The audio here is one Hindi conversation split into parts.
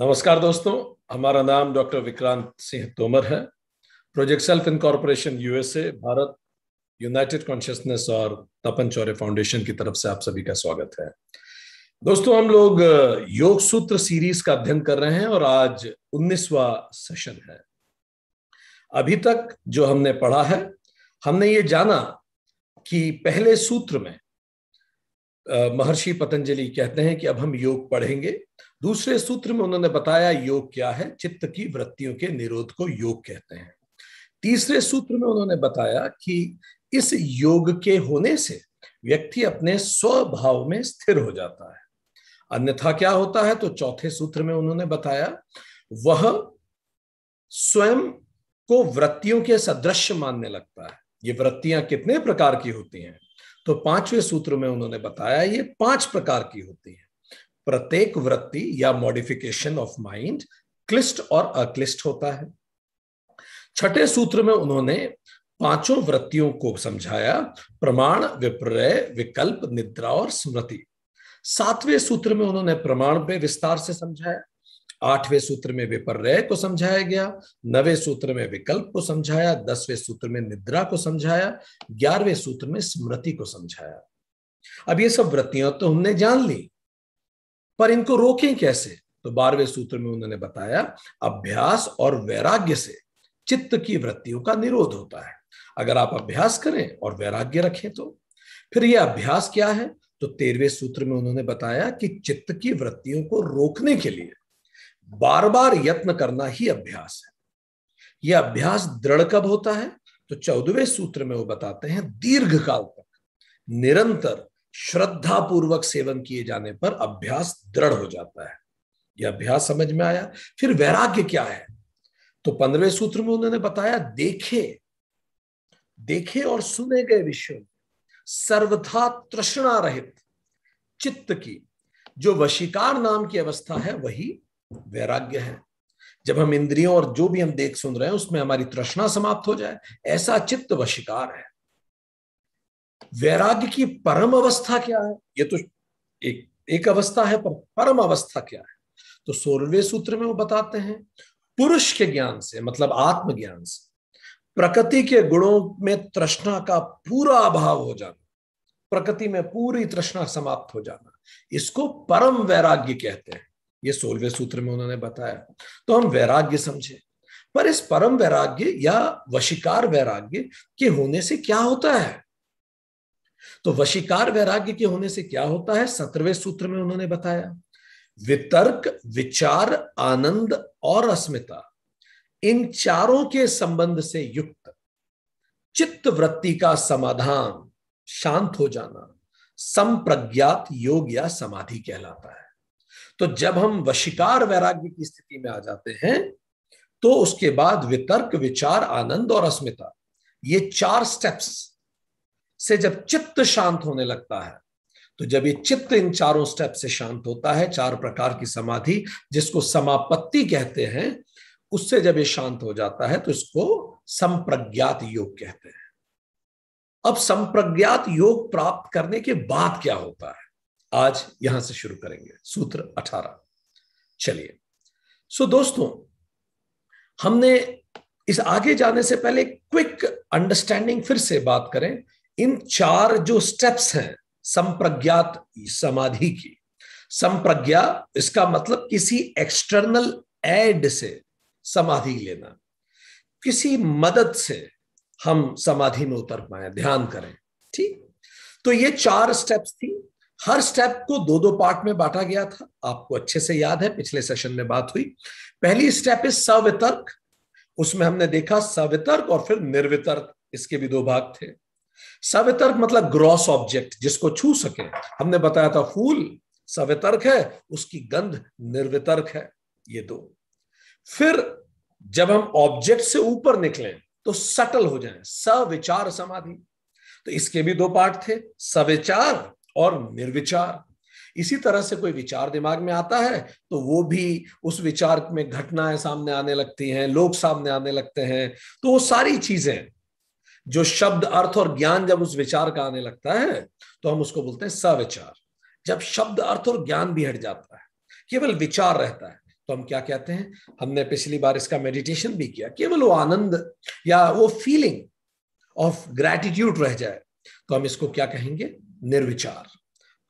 नमस्कार दोस्तों, हमारा नाम डॉक्टर विक्रांत सिंह तोमर है। Project self incorporation USA, Bharat, United consciousness और तपन चौरे फाउंडेशन की तरफ़ से आप सभी का स्वागत है। दोस्तों, हम लोग योग सूत्र सीरीज़ का अध्ययन कर रहे हैं और आज उन्नीसवा सेशन है। अभी तक जो हमने पढ़ा है, हमने ये जाना कि पहले सूत्र में महर्षि पतंजलि कहते हैं कि अब हम योग पढ़ेंगे। दूसरे सूत्र में उन्होंने बताया योग क्या है, चित्त की वृत्तियों के निरोध को योग कहते हैं। तीसरे सूत्र में उन्होंने बताया कि इस योग के होने से व्यक्ति अपने स्वभाव में स्थिर हो जाता है। अन्यथा क्या होता है? तो चौथे सूत्र में उन्होंने बताया, वह स्वयं को वृत्तियों के सदृश मानने लगता है। ये वृत्तियाँ कितने प्रकार की होती हैं? तो पाँचवें सूत्र में उन्होंने बताया, ये पाँच प्रकार की होती है। प्रत्येक वृत्ति या मॉडिफिकेशन ऑफ़ माइंड क्लिष्ट और अक्लिष्ट होता है। छठे सूत्र में उन्होंने पाँचों वृत्तियों को समझाया, प्रमाण, विप्रय, विकल्प, निद्रा और स्मृति। सातवें सूत्र में उन्होंने प्रमाण पे विस्तार से समझाया। आठवें सूत्र में विपर्य को समझाया गया, नवे सूत्र में विकल्प को समझाया, दसवें सूत्र में निद्रा को समझाया, ग्यारहवें सूत्र में स्मृति को समझाया। अब ये सब वृत्तियाँ तो हमने जान ली, पर इनको रोकें कैसे? तो बारहवें सूत्र में उन्होंने बताया, अभ्यास और वैराग्य से चित्त की वृत्तियों का निरोध होता है। अगर आप अभ्यास करें और वैराग्य रखें तो फिर यह अभ्यास क्या है? तो तेरहवें सूत्र में उन्होंने बताया कि चित्त की वृत्तियों को रोकने के लिए बार बार यत्न करना ही अभ्यास है। यह अभ्यास दृढ़ कब होता है? तो चौदहवें सूत्र में वो बताते हैं, दीर्घ काल तक। निरंतर श्रद्धा पूर्वक सेवन किए जाने पर अभ्यास दृढ़ हो जाता है। यह अभ्यास समझ में आया? फिर वैराग्य क्या है? तो पंद्रहवें सूत्र में उन्होंने बताया, देखे। देखे और सुने गए विषय सर्वथा तृष्णा रहित चित्त की। जो वशीकार नाम की अवस्था है, वही वैराग्य है। जब हम इंद्रियों और जो भी हम देख सुन रहे हैं, उसमें हमारी तृष्णा समाप्त हो जाए, ऐसा चित्त वशिकार है। वैराग्य की परम अवस्था क्या है? ये तो एक एक अवस्था है, पर परम अवस्था क्या है? तो सोलहवें सूत्र में वो बताते हैं, पुरुष के ज्ञान से मतलब आत्मज्ञान से, प्रकृति के गुणों में तृष्णा का पूरा अभाव हो जाना, प्रकृति में पूरी तृष्णा समाप्त हो जाना, इसको परम वैराग्य कहते हैं। ये सोलहवें सूत्र में उन्होंने बताया। तो हम वैराग्य समझे। पर इस परम वैराग्य या वशिकार वैराग्य के होने से क्या होता है? तो वशिकार वैराग्य के होने से क्या होता है? सत्रहवें सूत्र में उन्होंने बताया। वितर्क, विचार, आनंद और अस्मिता, इन चारों के संबंध से युक्त। चित्त वृत्ति का समाधान, शांत हो जाना, संप्रज्ञात योग या समाधि कहलाता है। तो जब हम वशिकार वैराग्य की स्थिति में आ जाते हैं तो उसके बाद वितर्क, विचार, आनंद और अस्मिता, ये चार स्टेप्स से जब चित्त शांत होने लगता है तो जब ये चित्त इन चारों स्टेप से शांत होता है, चार प्रकार की समाधि जिसको समापत्ति कहते हैं, उससे जब ये शांत हो जाता है तो इसको संप्रज्ञात योग कहते हैं। अब संप्रज्ञात योग प्राप्त करने के बाद क्या होता है? आज यहाँ से शुरू करेंगे। सूत्र अठारह। चलिए। सो दोस्तों, हमने इस आगे जाने से पहले क्विक अंडरस्टैंडिंग फिर से बात करें। इन चार जो स्टेप्स हैं, संप्रज्ञात समाधि की। संप्रज्ञा, इसका मतलब किसी एक्सटर्नल एड से समाधि लेना। किसी मदद से हम समाधि में उतर पाए। ध्यान करें। ठीक? तो ये चार स्टेप्स थी। हर स्टेप को दो दो पार्ट में बांटा गया था। आपको अच्छे से याद है, पिछले सेशन में बात हुई। पहली स्टेप इज़ सवितर्क। उसमें हमने देखा सवितर्क और फिर निर्वितर्क। इसके भी दो भाग थे। सवितर्क मतलब ग्रॉस ऑब्जेक्ट जिसको छू सके। हमने बताया था फूल सवितर्क है, उसकी गंध निर्वितर्क है, ये दो। फिर जब हम ऑब्जेक्ट से ऊपर निकले तो सटल हो जाए। सविचार समाधि। तो इसके भी दो पार्ट थे। सविचार और निर्विचार। इसी तरह से कोई विचार दिमाग में आता है तो वो भी उस विचार में घटनाएँ सामने आने लगती हैं, लोग सामने आने लगते हैं। तो वो सारी चीज़ें, जो शब्द, अर्थ और ज्ञान जब उस विचार का आने लगता है तो हम उसको बोलते हैं सविचार। जब शब्द, अर्थ और ज्ञान भी हट जाता है, केवल विचार रहता है तो हम क्या कहते हैं? हमने पिछली बार इसका मेडिटेशन भी किया। केवल वो आनंद या वो फीलिंग ऑफ़ ग्रेटिट्यूड रह जाए तो हम इसको क्या कहेंगे? निर्विचार।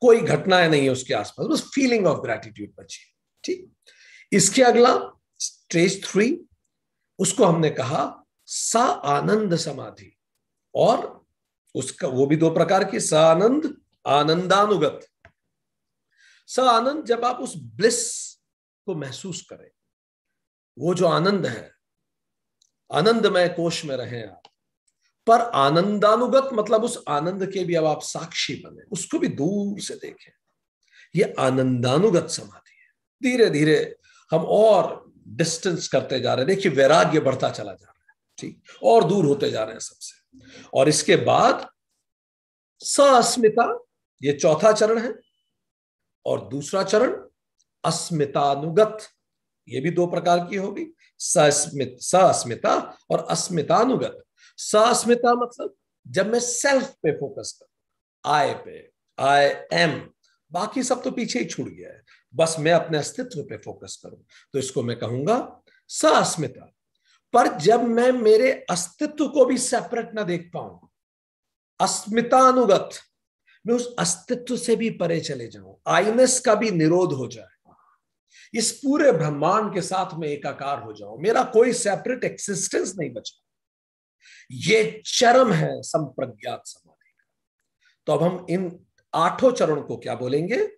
कोई घटनाएँ नहीं है उसके आसपास, बस फीलिंग ऑफ़ ग्रेटिट्यूड बची। ठीक? इसके अगला स्टेज थ्री उसको हमने कहा, सा आनंद समाधि। और उसका, वो भी दो प्रकार की, स आनंद, आनंदानुगत। स आनंद जब आप उस ब्लिस को महसूस करें, वो जो आनंद है, आनंदमय कोश में रहे आप पर आनंदानुगत मतलब उस आनंद के भी अब आप साक्षी बने, उसको भी दूर से देखें। ये आनंदानुगत समाधि है। धीरे धीरे हम और डिस्टेंस करते जा रहे हैं। देखिए, वैराग्य बढ़ता चला जा रहा है, ठीक? और दूर होते जा रहे हैं सबसे। और इसके बाद सस्मिता, ये चौथा चरण है, और दूसरा चरण अस्मितानुगत, ये भी दो प्रकार की होगी। सस्मित, सस्मिता और अस्मितानुगत। सस्मिता मतलब जब मैं सेल्फ पे फोकस कर आई पे आई एम बाकी सब तो पीछे ही छूट गया है। बस मैं अपने अस्तित्व पे फोकस करूँ। तो इसको मैं कहूँगा सस्मिता। पर जब मैं मेरे अस्तित्व को भी सेपरेट ना देख पाऊँ, अस्मितानुगत, मैं उस अस्तित्व से भी परे चले जाऊँ आईनेस का भी निरोध हो जाए, इस पूरे ब्रह्मांड के साथ में एकाकार हो जाऊँ, मेरा कोई सेपरेट एक्सिस्टेंस नहीं बचा। ये चरम है संप्रज्ञात समाधि का। तो अब हम इन आठों चरण को क्या बोलेंगे?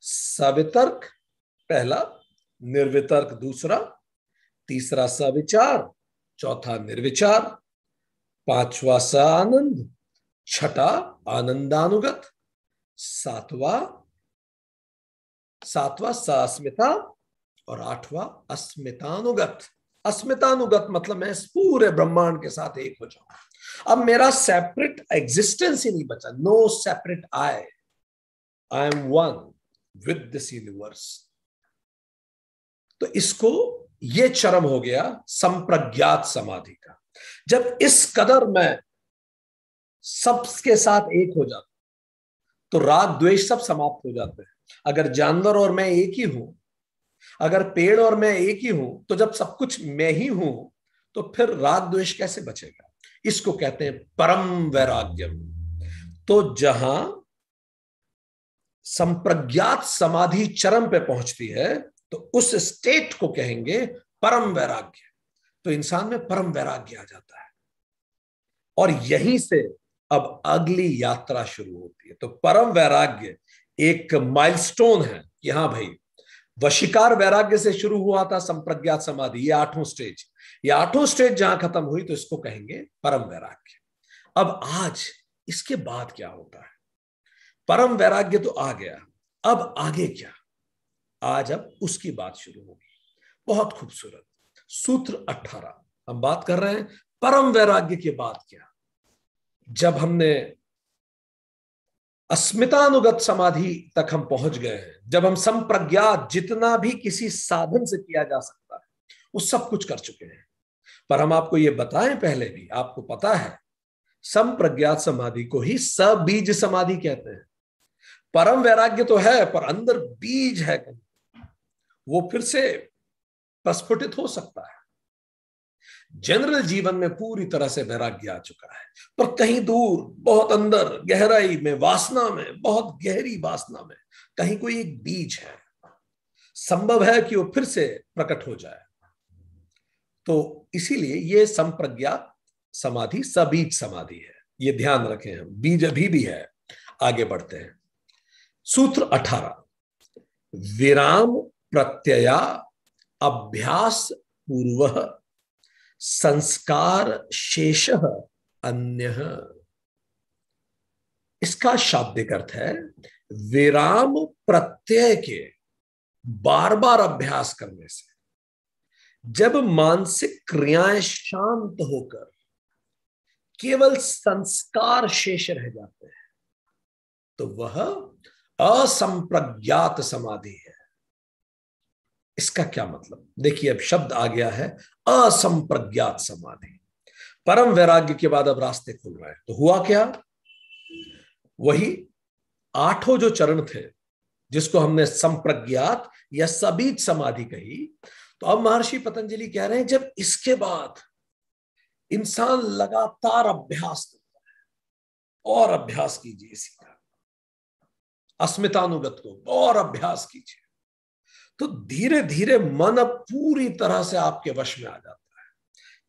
सवितर्क, पहला, निर्वितर्क, दूसरा, तीसरा सविचार, चौथा निर्विचार, पांचवा स आनंद छठा आनंदानुगत, सातवा सातवा सस्मिता और आठवां अस्मितानुगत। अस्मितानुगत मतलब मैं पूरे ब्रह्मांड के साथ एक हो जाऊँ। अब मेरा सेपरेट एग्जिस्टेंस ही नहीं बचा। No separate I I am one with this universe तो इसको ये चरम हो गया संप्रज्ञात समाधि का। जब इस कदर मैं सबके साथ एक हो जाता तो राग, द्वेष सब समाप्त हो जाते हैं। अगर जानवर और मैं एक ही हूँ अगर पेड़ और मैं एक ही हूँ तो जब सब कुछ मैं ही हूँ तो फिर राग द्वेष कैसे बचेगा? इसको कहते हैं परम वैराग्यम। तो जहाँ संप्रज्ञात समाधि चरम पे पहुँचती है तो उस स्टेट को कहेंगे परम वैराग्य। तो इंसान में परम वैराग्य आ जाता है। और यहीं से अब अगली यात्रा शुरू होती है। तो परम वैराग्य एक माइलस्टोन है कि हाँ भाई वशिकार वैराग्य से शुरू हुआ था संप्रज्ञात समाधि, ये आठों स्टेज ये आठों स्टेज जहाँ खत्म हुई तो इसको कहेंगे परम वैराग्य। अब आज इसके बाद क्या होता है? परम वैराग्य तो आ गया। अब आगे क्या? आज अब उसकी बात शुरू होगी। बहुत खूबसूरत। सूत्र अठारह। हम बात कर रहे हैं, परम वैराग्य के बाद क्या? जब हमने अस्मितानुगत समाधि तक हम पहुँच गए हैं। जब हम संप्रज्ञात जितना भी किसी साधन से किया जा सकता है, वो सब कुछ कर चुके हैं। पर हम आपको ये बताएँ पहले भी, आपको पता है संप्रज्ञात समाधि को ही सबीज समाधि कहते हैं। परम वैराग्य तो है, पर अंदर बीज है वो फिर से प्रस्फुटित हो सकता है। जनरल जीवन में पूरी तरह से वैराग्य आ चुका है। पर कहीं दूर, बहुत अंदर, गहराई में, वासना में, बहुत गहरी वासना में, कहीं कोई एक बीज है। संभव है कि वो फिर से प्रकट हो जाए। तो इसीलिए ये संप्रज्ञा समाधि, सबीज समाधि है। ये ध्यान रखें हम। बीज अभी भी है। आगे बढ़ते हैं। सूत्र अठारह। विराम प्रत्यया अभ्यास पूर्व संस्कार शेष अन्य। इसका शाब्दिक अर्थ है, विराम प्रत्यय के बार बार अभ्यास करने से, जब मानसिक क्रियाएँ शांत होकर केवल संस्कार शेष रह जाते हैं तो वह असंप्रज्ञात समाधि है। इसका क्या मतलब? देखिए, अब शब्द आ गया है, असंप्रज्ञात समाधि। परम वैराग्य के बाद अब रास्ते खुल रहे हैं। तो हुआ क्या? वही आठों जो चरण थे, जिसको हमने संप्रज्ञात या सबीज समाधि कही तो अब महर्षि पतंजलि कह रहे हैं, जब इसके बाद इंसान लगातार अभ्यास करता है और अभ्यास कीजिए इसी का। अस्मितानुगत को और अभ्यास कीजिए। तो धीरे धीरे मन अब पूरी तरह से आपके वश में आ जाता है।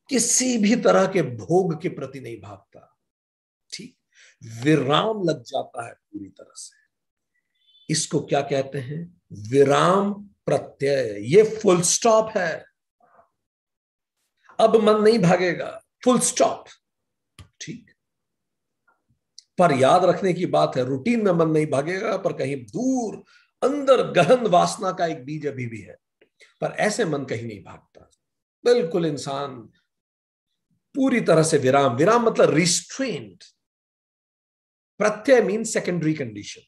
किसी भी तरह के भोग के प्रति नहीं भागता। ठीक? विराम लग जाता है पूरी तरह से। इसको क्या कहते हैं? विराम प्रत्यय। ये फुल स्टॉप है। अब मन नहीं भागेगा। फुल स्टॉप ठीक? पर याद रखने की बात है रूटीन में मन नहीं भागेगा, पर कहीं दूर अंदर गहन वासना का एक बीज अभी भी है, पर ऐसे मन कहीं नहीं भागता। बिल्कुल इंसान पूरी तरह से विराम विराम मतलब रिस्ट्रेंट प्रत्यय मीन सेकेंडरी कंडीशन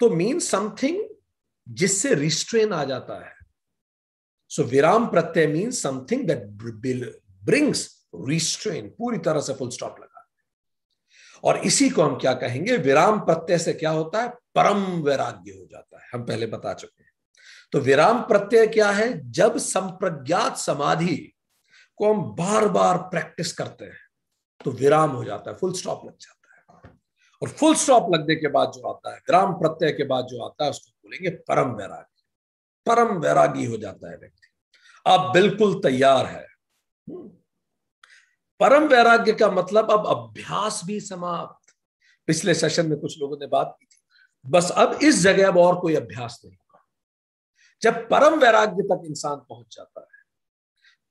तो मीन समथिंग जिससे रिस्ट्रेन आ जाता है। सो विराम प्रत्यय mean something that brings restrain पूरी तरह से फुल स्टॉप लगा। और इसी को हम क्या कहेंगे? विराम प्रत्यय से क्या होता है? परम वैराग्य हो जाता है। हम पहले बता चुके हैं। तो विराम प्रत्यय क्या है? जब संप्रज्ञात समाधि को हम बार बार प्रैक्टिस करते हैं तो विराम हो जाता है, फुल स्टॉप लग जाता है। और फुल स्टॉप लगने के बाद जो आता है, विराम प्रत्यय के बाद जो आता है, उसको बोलेंगे परम वैराग्य। परम वैरागी हो जाता है व्यक्ति। आप बिल्कुल तैयार है। परम वैराग्य का मतलब अब अभ्यास भी समाप्त। पिछले सेशन में कुछ लोगों ने बात की थी। बस अब इस जगह अब और कोई अभ्यास नहीं होगा। जब परम वैराग्य तक इंसान पहुँच जाता है,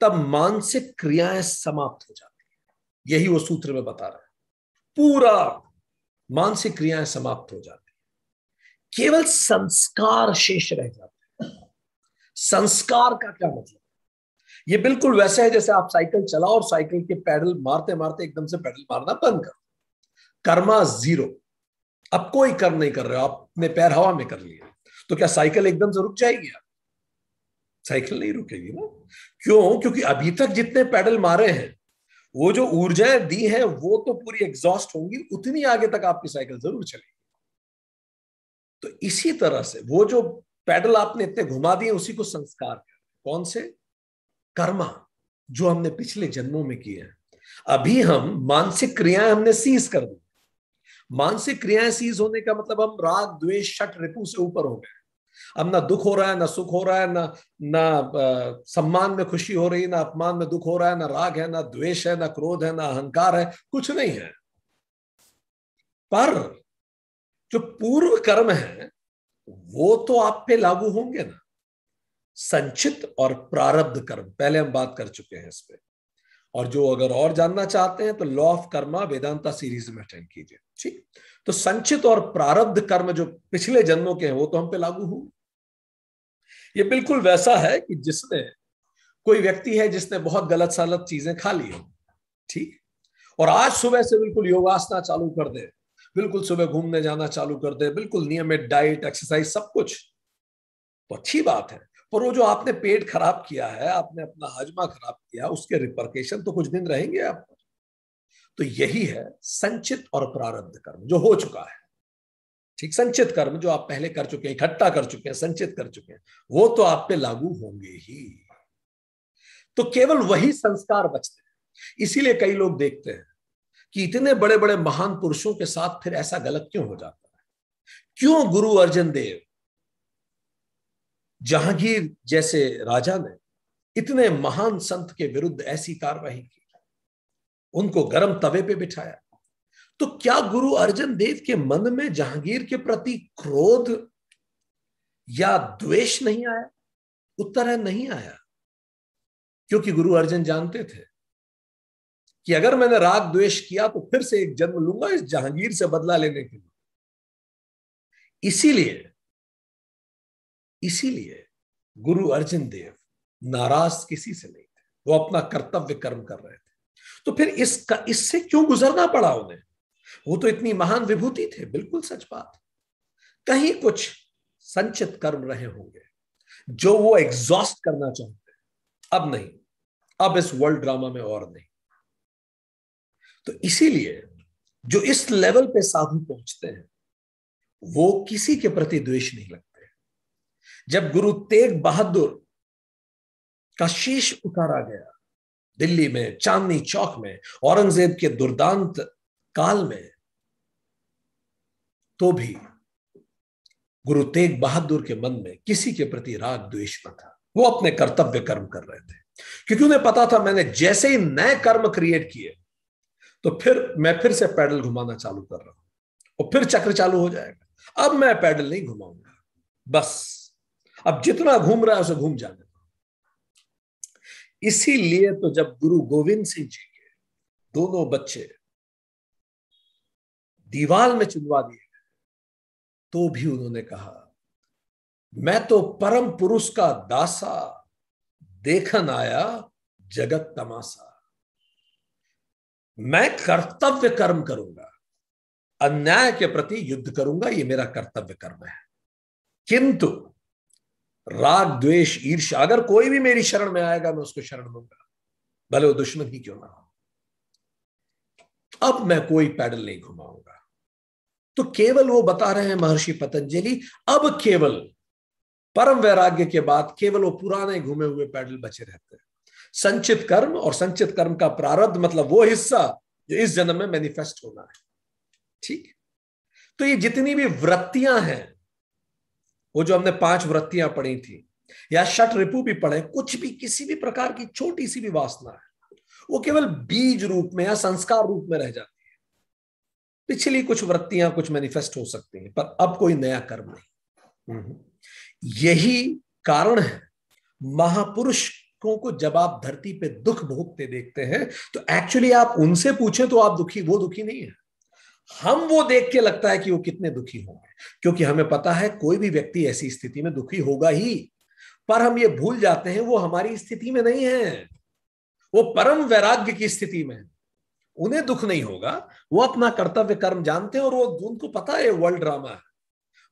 तब मानसिक क्रियाएँ समाप्त हो जाती है। यही वो सूत्र में बता रहा है। पूरा मानसिक क्रियाएँ समाप्त हो जाती है। केवल संस्कार शेष रह जाते हैं। संस्कार का क्या मतलब? ये बिल्कुल वैसा है जैसे आप साइकिल चलाओ और साइकिल के पैडल मारते मारते एकदम से पैडल मारना बंद करो कर्मा ज़ीरो। अब कोई कर्म नहीं कर रहे हो, आपने पैर हवा में कर लिया। तो क्या साइकिल एकदम से रुक जाएगी? आप साइकिल नहीं रुकेगी ना। क्यों? क्योंकि अभी तक जितने पैडल मारे हैं, वो जो ऊर्जाएँ दी है, वो तो पूरी एग्जॉस्ट होंगी, उतनी आगे तक आपकी साइकिल ज़रूर चलेगी। तो इसी तरह से वो जो पैडल आपने इतने घुमा दिए, उसी को संस्कार कौन से? कर्मा जो हमने पिछले जन्मों में किए हैं। अभी हम मानसिक क्रियाएँ हमने सीज कर दी। मानसिक क्रियाएँ सीज होने का मतलब हम राग, द्वेष, शट, रिपु से ऊपर हो गए। अब ना दुख हो रहा है, ना सुख हो रहा है, ना ना सम्मान में खुशी हो रही है ना अपमान में दुख हो रहा है, ना राग है, ना द्वेष है, ना क्रोध है, ना अहंकार है, कुछ नहीं है। पर जो पूर्व कर्म है, वो तो आप पे लागू होंगे ना। संचित और प्रारब्ध कर्म। पहले हम बात कर चुके हैं इस पे। और जो अगर और जानना चाहते हैं तो law of karma Vedanta series में अटेंड कीजिए। ठीक? तो संचित और प्रारब्ध कर्म जो पिछले जन्मों के हैं, वो तो हम पे लागू हो ये बिल्कुल वैसा है कि जिसने, कोई व्यक्ति है जिसने बहुत गलत सलत चीज़ें खा ली हो। ठीक? और आज सुबह से बिल्कुल योगासना चालू कर दे। बिल्कुल सुबह घूमने जाना चालू कर दे। बिल्कुल नियमित डाइट एक्सरसाइज सब कुछ। तो अच्छी बात है। पर वो जो आपने पेट खराब किया है, आपने अपना हजमा खराब किया, उसके रिपर्केशन तो कुछ दिन रहेंगे आप तो यही है संचित और प्रारब्ध कर्म, जो हो चुका है। ठीक, संचित कर्म जो आप पहले कर चुके हैं, इकट्ठा कर चुके हैं, संचित कर चुके हैं, वो तो आप पे लागू होंगे ही। तो केवल वही संस्कार बचते हैं। इसीलिए कई लोग देखते हैं कि इतने बड़े बड़े महान पुरुषों के साथ फिर ऐसा गलत क्यों हो जाता है? क्यों गुरु अर्जन देव जहांगीर जैसे राजा ने इतने महान संत के विरुद्ध ऐसी कार्रवाई की, उनको गर्म तवे पे बिठाया। तो क्या गुरु अर्जन देव के मन में जहांगीर के प्रति क्रोध या द्वेष नहीं आया? उत्तर है, नहीं आया। क्योंकि गुरु अर्जन जानते थे कि अगर मैंने राग द्वेष किया तो फिर से एक जन्म लूँगा इस जहांगीर से बदला लेने के लिए। इसीलिए इसीलिए गुरु अर्जन देव नाराज़ किसी से नहीं थे। वो अपना कर्तव्य कर्म कर रहे थे। तो फिर इसका इससे क्यों गुजरना पड़ा उन्हें? वो तो इतनी महान विभूति थे, बिल्कुल सच बात। कहीं कुछ संचित कर्म रहे होंगे, जो वो एग्जॉस्ट करना चाहते अब नहीं, अब इस वर्ल्ड ड्रामा में और नहीं। तो इसीलिए जो इस लेवल पे साधु पहुँचते हैं, वो किसी के प्रति द्वेष नहीं लगते जब गुरु तेग बहादुर का शीश उतारा गया, दिल्ली में, चांदनी चौक में, औरंगज़ेब के दुर्दांत काल में तो भी गुरु तेग बहादुर के मन में किसी के प्रति राग द्वेष न था। वो अपने कर्तव्य कर्म कर रहे थे। क्योंकि उन्हें पता था, मैंने जैसे ही नए कर्म क्रिएट किए तो फिर मैं फिर से पैडल घुमाना चालू कर रहा हूँ। और फिर चक्र चालू हो जाएगा। अब मैं पैडल नहीं घुमाऊँगा। बस। अब जितना घूम रहा है उसे घूम जाने इसीलिए तो जब गुरु गोविंद सिंह जी के दोनों बच्चे दीवाल में चुनवा दिए गए तो भी उन्होंने कहा, मैं तो परम पुरुष का दासा, देखन आया जगत तमाशा। मैं कर्तव्य कर्म करूँगा, अन्याय के प्रति युद्ध करूँगा, ये मेरा कर्तव्य कर्म है। किंतु राग, द्वेष, ईर्ष्या, अगर कोई भी मेरी शरण में आएगा, मैं उसको शरण दूँगा। भले वो दुश्मन ही क्यों ना हो। अब मैं कोई पैडल नहीं घुमाऊँगा। तो केवल वो बता रहे हैं महर्षि पतंजलि, अब केवल परम वैराग्य के बाद केवल वो पुराने घूमे हुए पैडल बचे रहते हैं। संचित कर्म और संचित कर्म का प्रारब्ध मतलब वो हिस्सा जो इस जन्म में मैनिफेस्ट होना है। ठीक? तो ये जितनी भी वृत्तियाँ हैं वो जो हमने पाँच वृत्तियाँ पढ़ी थी, या शट रिपु भी पढ़े, कुछ भी किसी भी प्रकार की छोटी सी भी वासना है, वो केवल बीज रूप में या संस्कार रूप में रह जाती है। पिछली कुछ वृत्तियाँ कुछ मैनिफेस्ट हो सकती हैं, पर अब कोई नया कर्म नहीं। हम्म। यही कारण है, महापुरुषों को जब आप धरती पे दुख भोगते देखते हैं तो एक्चुअली आप उनसे पूछें तो आप दुखी, वो दुखी नहीं है। हम वो देख के लगता है कि वो कितने दुखी होंगे। क्योंकि हमें पता है कोई भी व्यक्ति ऐसी स्थिति में दुखी होगा ही। पर हम ये भूल जाते हैं, वो हमारी स्थिति में नहीं है। वो परम वैराग्य की स्थिति में उन्हें दुख नहीं होगा, वो अपना कर्तव्य कर्म जानते हैं और वो उनको पता है वर्ल्ड ड्रामा है।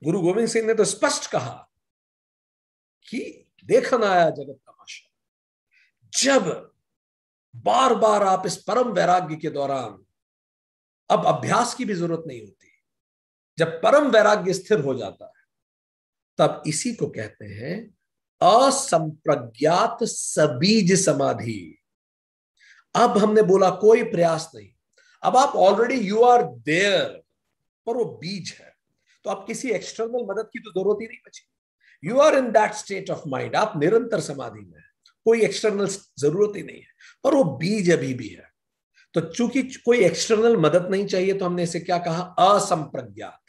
गुरु गोविंद सिंह ने तो स्पष्ट कहा कि देखना आया जगत तमाशा। जब बार बार आप इस परम वैराग्य के दौरान, अब अभ्यास की भी ज़रूरत नहीं होती। जब परम वैराग्य स्थिर हो जाता है, तब इसी को कहते हैं असंप्रज्ञात सबीज समाधि। अब हमने बोला, कोई प्रयास नहीं। अब आप ऑलरेडी यू आर देयर पर वो बीज है। तो आप किसी एक्सटर्नल मदद की तो ज़रूरत ही नहीं बची। You are in that state of mind आप निरंतर समाधि में कोई एक्सटर्नल ज़रूरत ही नहीं है, पर वो बीज अभी भी है। तो चूँकि कोई एक्सटर्नल मदद नहीं चाहिए तो हमने इसे क्या कहा? असंप्रज्ञात।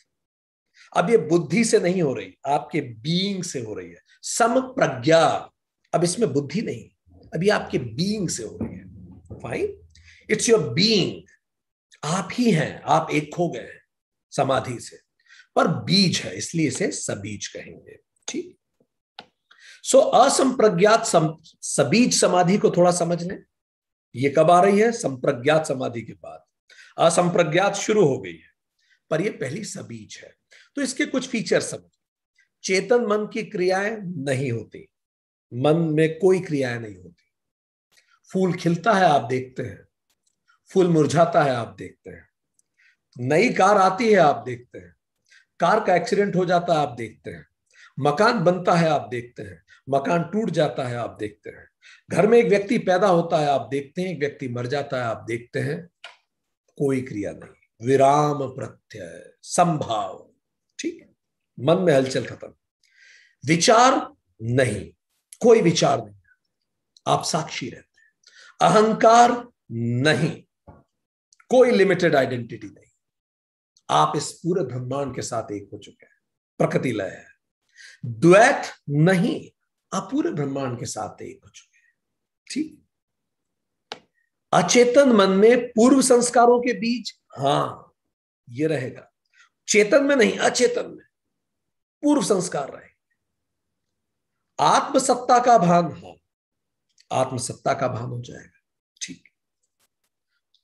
अब ये बुद्धि से नहीं हो रही आपके बीइंग से हो रही है। सम प्रज्ञा अब इसमें बुद्धि नहीं अभी आपके बीइंग से हो रही है। फाइन इट्स योर बीइंग आप ही हैं आप एक खो गए हैं समाधि से। पर बीज है इसलिए इसे सबीज कहेंगे। ठीक? सो असंप्रज्ञात सम, सबीज समाधि को थोड़ा समझ लें। ये कब आ रही है? संप्रज्ञात समाधि के बाद। असंप्रज्ञात शुरू हो गई है पर ये पहली सबीज है। तो इसके कुछ फीचर समझ। चेतन मन की क्रियाएँ नहीं होती। मन में कोई क्रियाएँ नहीं होती। फूल खिलता है, आप देखते हैं। फूल मुरझाता है, आप देखते हैं। नई कार आती है, आप देखते हैं। कार का एक्सीडेंट हो जाता है, आप देखते हैं। मकान बनता है, आप देखते हैं। मकान टूट जाता है, आप देखते हैं। घर में एक व्यक्ति पैदा होता है, आप देखते हैं। एक व्यक्ति मर जाता है, आप देखते हैं। कोई क्रिया नहीं। विराम प्रत्यय, संभाव। ठीक? है मन में हलचल खत्म। विचार नहीं, कोई विचार नहीं। आप साक्षी रहते हैं। अहंकार नहीं, कोई लिमिटेड आइडेंटिटी नहीं। आप इस पूरे ब्रह्मांड के साथ एक हो चुके हैं, प्रकृति लय है। द्वैत नहीं, आप पूरे ब्रह्मांड के साथ एक हो चुके हैं, ठीक? अचेतन मन में पूर्व संस्कारों के बीच, हाँ, ये रहेगा। चेतन में नहीं, अचेतन में। पूर्व संस्कार रहे। आत्मसत्ता का भान हो, आत्मसत्ता का भान हो जाएगा। ठीक।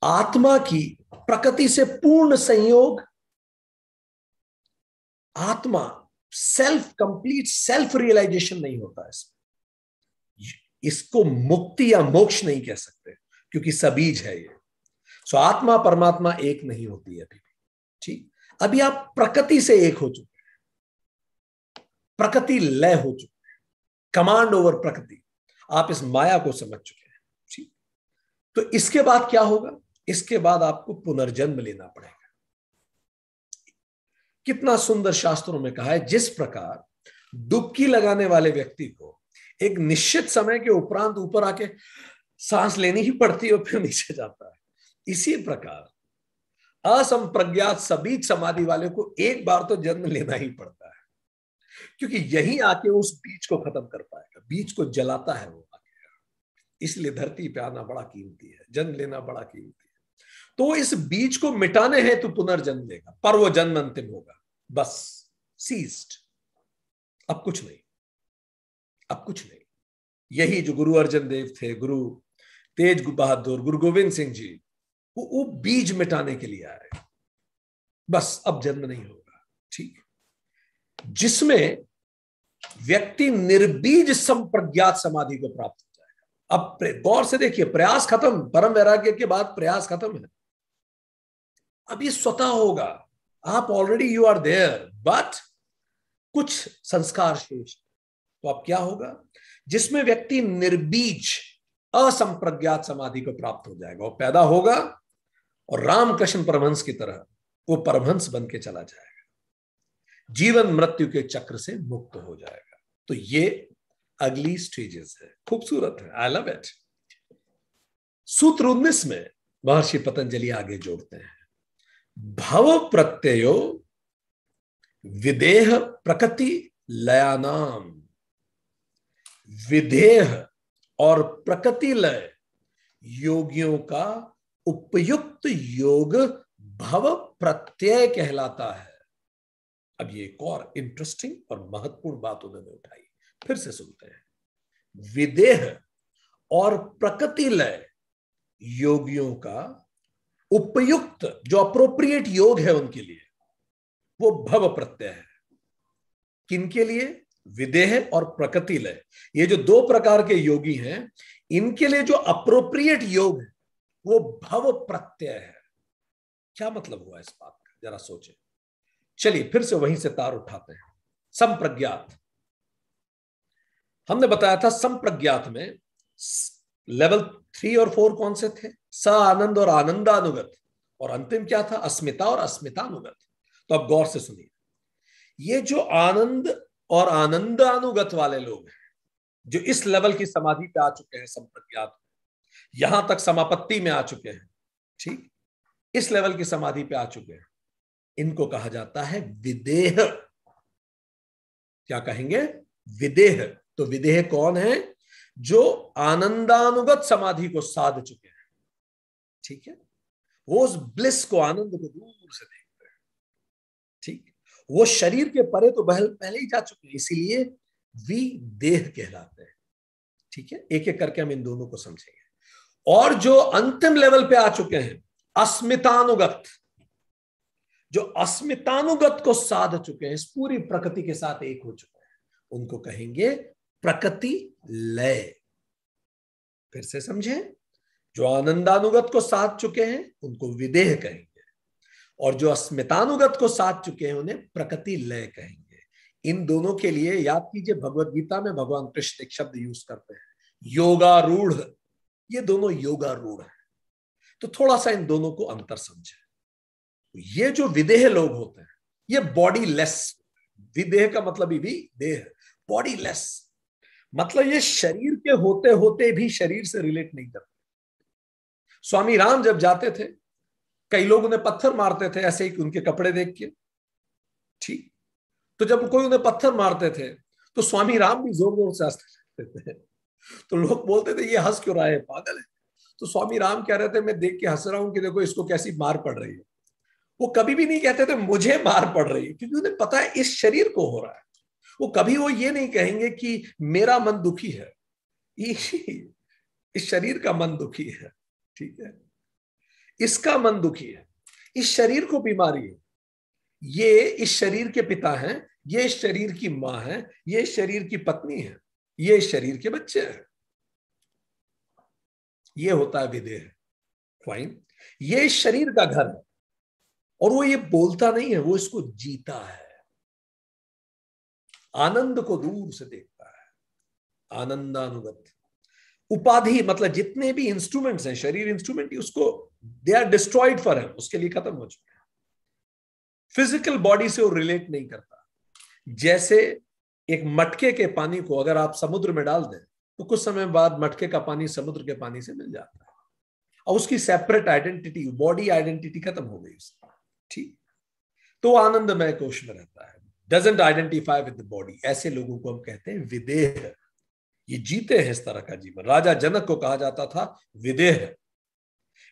आत्मा की प्रकृति से पूर्ण संयोग, आत्मा सेल्फ कंप्लीट सेल्फ रियलाइजेशन नहीं होता इसमें। इसको मुक्ति या मोक्ष नहीं कह सकते, क्योंकि सबीज है ये। सो आत्मा परमात्मा एक नहीं होती अभी भी। ठीक। अभी आप प्रकृति से एक हो चुके प्रकृति लय हो चुके कमांड ओवर प्रकृति। आप इस माया को समझ चुके हैं। ठीक तो इसके बाद क्या होगा? इसके बाद आपको पुनर्जन्म लेना पड़ेगा। कितना सुंदर शास्त्रों में कहा है, जिस प्रकार डुबकी लगाने वाले व्यक्ति को एक निश्चित समय के उपरांत ऊपर आके सांस लेनी ही पड़ती है और फिर नीचे जाता है। इसी प्रकार असंप्रज्ञात सभी समाधि वाले को एक बार तो जन्म लेना ही पड़ता है। क्योंकि यही आके उस बीज को खत्म कर पाएगा, बीज को जलाता है वो आके। इसलिए धरती पे आना बड़ा कीमती है, जन्म लेना बड़ा कीमती है। तो इस बीज को मिटाने हैं तो पुनर्जन्म लेगा, पर वो जन्म अंतिम होगा। बस सीस्ट अब कुछ नहीं। अब कुछ नहीं। यही जो गुरु अर्जन देव थे, गुरु तेज बहादुर, गुरु गोविंद सिंह जी वो, वो बीज मिटाने के लिए आए। बस अब जन्म नहीं होगा। ठीक। जिसमें व्यक्ति निर्बीज संप्रज्ञात समाधि को प्राप्त हो जाएगा। अब गौर से देखिए प्रयास खत्म परम वैराग्य के बाद प्रयास खत्म है। अब ये स्वतः होगा। आप already you are there but कुछ संस्कार शेष। तो अब क्या होगा? जिसमें व्यक्ति निर्बीज असंप्रज्ञात समाधि को प्राप्त हो जाएगा। और पैदा होगा और रामकृष्ण परमहंस की तरह वो परमहंस बन के चला जाएगा। जीवन मृत्यु के चक्र से मुक्त हो जाएगा। तो ये अगली स्टेजेस है। खूबसूरत है। आई लव इट सूत्र उन्नीस में महर्षि पतंजलि आगे जोड़ते हैं। भव प्रत्ययो विदेह प्रकृति लयानाम। विदेह और प्रकृति लय योगियों का उपयुक्त योग भव प्रत्यय कहलाता है। अब ये एक और इंटरेस्टिंग और महत्वपूर्ण बात उन्होंने उठाई। फिर से सुनते हैं। विदेह और प्रकृति लय योगियों का उपयुक्त, जो अप्रोप्रिएट योग है उनके लिए, वो भव प्रत्यय है। किनके लिए? विदेह और प्रकृति लय। ये जो दो प्रकार के योगी हैं, इनके लिए जो अप्रोप्रिएट योग है वो भव प्रत्यय है। क्या मतलब हुआ इस बात का? जरा सोचे। चलिए, फिर से वहीं से तार उठाते हैं। संप्रज्ञात। हमने बताया था संप्रज्ञात में लेवल थ्री और फोर कौन से थे? स आनंद और आनंदानुगत। और अंतिम क्या था? अस्मिता और अस्मितानुगत। तो अब गौर से सुनिए। ये जो आनंद और आनंदानुगत वाले लोग हैं, जो इस लेवल की समाधि पे आ चुके हैं संप्रज्ञात यहाँ तक समापत्ति में आ चुके हैं। ठीक? इस लेवल की समाधि पे आ चुके हैं। इनको कहा जाता है विदेह। क्या कहेंगे? विदेह। तो विदेह कौन है? जो आनंदानुगत समाधि को साध चुके हैं। ठीक है? वो उस ब्लिस को, आनंद को दूर से देखते हैं। ठीक? वो शरीर के परे तो बहल पहले ही जा चुके हैं, इसीलिए वी देह कहलाते हैं। ठीक है? एक एक करके हम इन दोनों को समझेंगे। और जो अंतिम लेवल पे आ चुके हैं, अस्मितानुगत, जो अस्मितानुगत को साध चुके हैं, इस पूरी प्रकृति के साथ एक हो चुके हैं, उनको कहेंगे प्रकृति लय। फिर से समझे, जो आनंदानुगत को साध चुके हैं, उनको विदेह कहेंगे, और जो अस्मितानुगत को साध चुके हैं, उन्हें प्रकृति लय कहेंगे। इन दोनों के लिए याद कीजिए, भगवत गीता में भगवान कृष्ण एक शब्द यूज़ करते हैं, योगारूढ़। ये दोनों योगारूढ़ है। तो थोड़ा सा इन दोनों को अंतर समझे। ये जो विदेह लोग होते हैं, ये बॉडी लेस विदेह का मतलब ही भी देह बॉडी लेस मतलब ये शरीर के होते होते भी शरीर से रिलेट नहीं करते। स्वामी राम जब जाते थे, कई लोग उन्हें पत्थर मारते थे, ऐसे ही उनके कपड़े देख के। ठीक। तो जब कोई उन्हें पत्थर मारते थे तो स्वामी राम भी ज़ोर ज़ोर से हँसते थे। तो लोग बोलते थे, ये हंस क्यों रहा है? पागल है। तो स्वामी राम कह रहे थे, मैं देख के हंस रहा हूँ कि देखो इसको कैसी मार पड़ रही है। वो कभी भी नहीं कहते थे, मुझे मार पड़ रही है। क्योंकि उन्हें पता है, इस शरीर को हो रहा है। वो कभी वो ये नहीं कहेंगे कि मेरा मन दुखी है। इस शरीर का मन दुखी है, ठीक है? इसका मन दुखी है। इस शरीर को बीमारी है। ये इस शरीर के पिता हैं, ये इस शरीर की माँ है, ये इस शरीर की पत्नी है। ये शरीर के बच्चे हैं। ये होता है विदेह। फाइन ये शरीर का घर है। और वो ये बोलता नहीं है, वो इसको जीता है। आनंद को दूर से देखता है। आनंदानुगत उपाधि मतलब जितने भी इंस्ट्रूमेंट्स हैं, शरीर इंस्ट्रूमेंट उसको दे आर डिस्ट्रॉइड फॉर है उसके लिए खत्म हो चुके हैं। फ़िज़िकल बॉडी से वो रिलेट नहीं करता। जैसे एक मटके के पानी को अगर आप समुद्र में डाल दें तो कुछ समय बाद मटके का पानी समुद्र के पानी से मिल जाता है। और उसकी सेपरेट आइडेंटिटी बॉडी आइडेंटिटी खत्म हो गई उसकी। ठीक। तो आनंदमय कोश में रहता है। डजेंट आइडेंटिफाई विद बॉडी ऐसे लोगों को हम कहते हैं विदेह। ये जीते हैं इस तरह का जीवन। राजा जनक को कहा जाता था विदेह।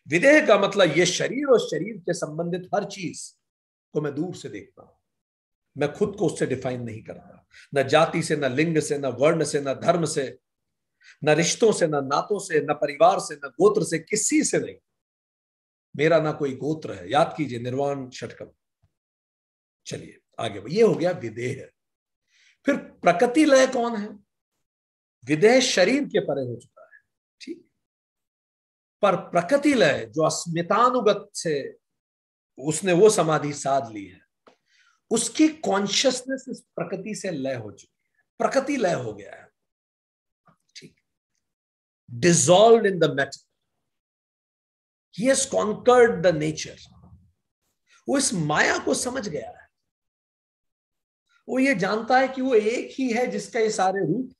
विदेह का मतलब ये शरीर और शरीर के संबंधित हर चीज़ को मैं दूर से देखता हूँ। मैं खुद को उससे डिफाइन नहीं करता। न जाति से, न लिंग से, न वर्ण से, न धर्म से, न रिश्तों से, न नातों से, न परिवार से, न गोत्र से, किसी से नहीं। मेरा ना कोई गोत्र है। याद कीजिए, निर्वाण षटकम। चलिए, आगे ये हो गया विदेह। फिर प्रकृति लय कौन है? विदेह शरीर के परे हो चुका है। ठीक। पर प्रकृति लय, जो अस्मितानुगत से उसने वो समाधि साध ली है उसकी कॉन्शियसनेस इस प्रकृति से लय हो चुकी है। प्रकृति लय हो गया है। ठीक। Dissolve in the matter he has conquered the nature वो इस माया को समझ गया है। वो ये जानता है कि वो एक ही है जिसका ये सारे रूप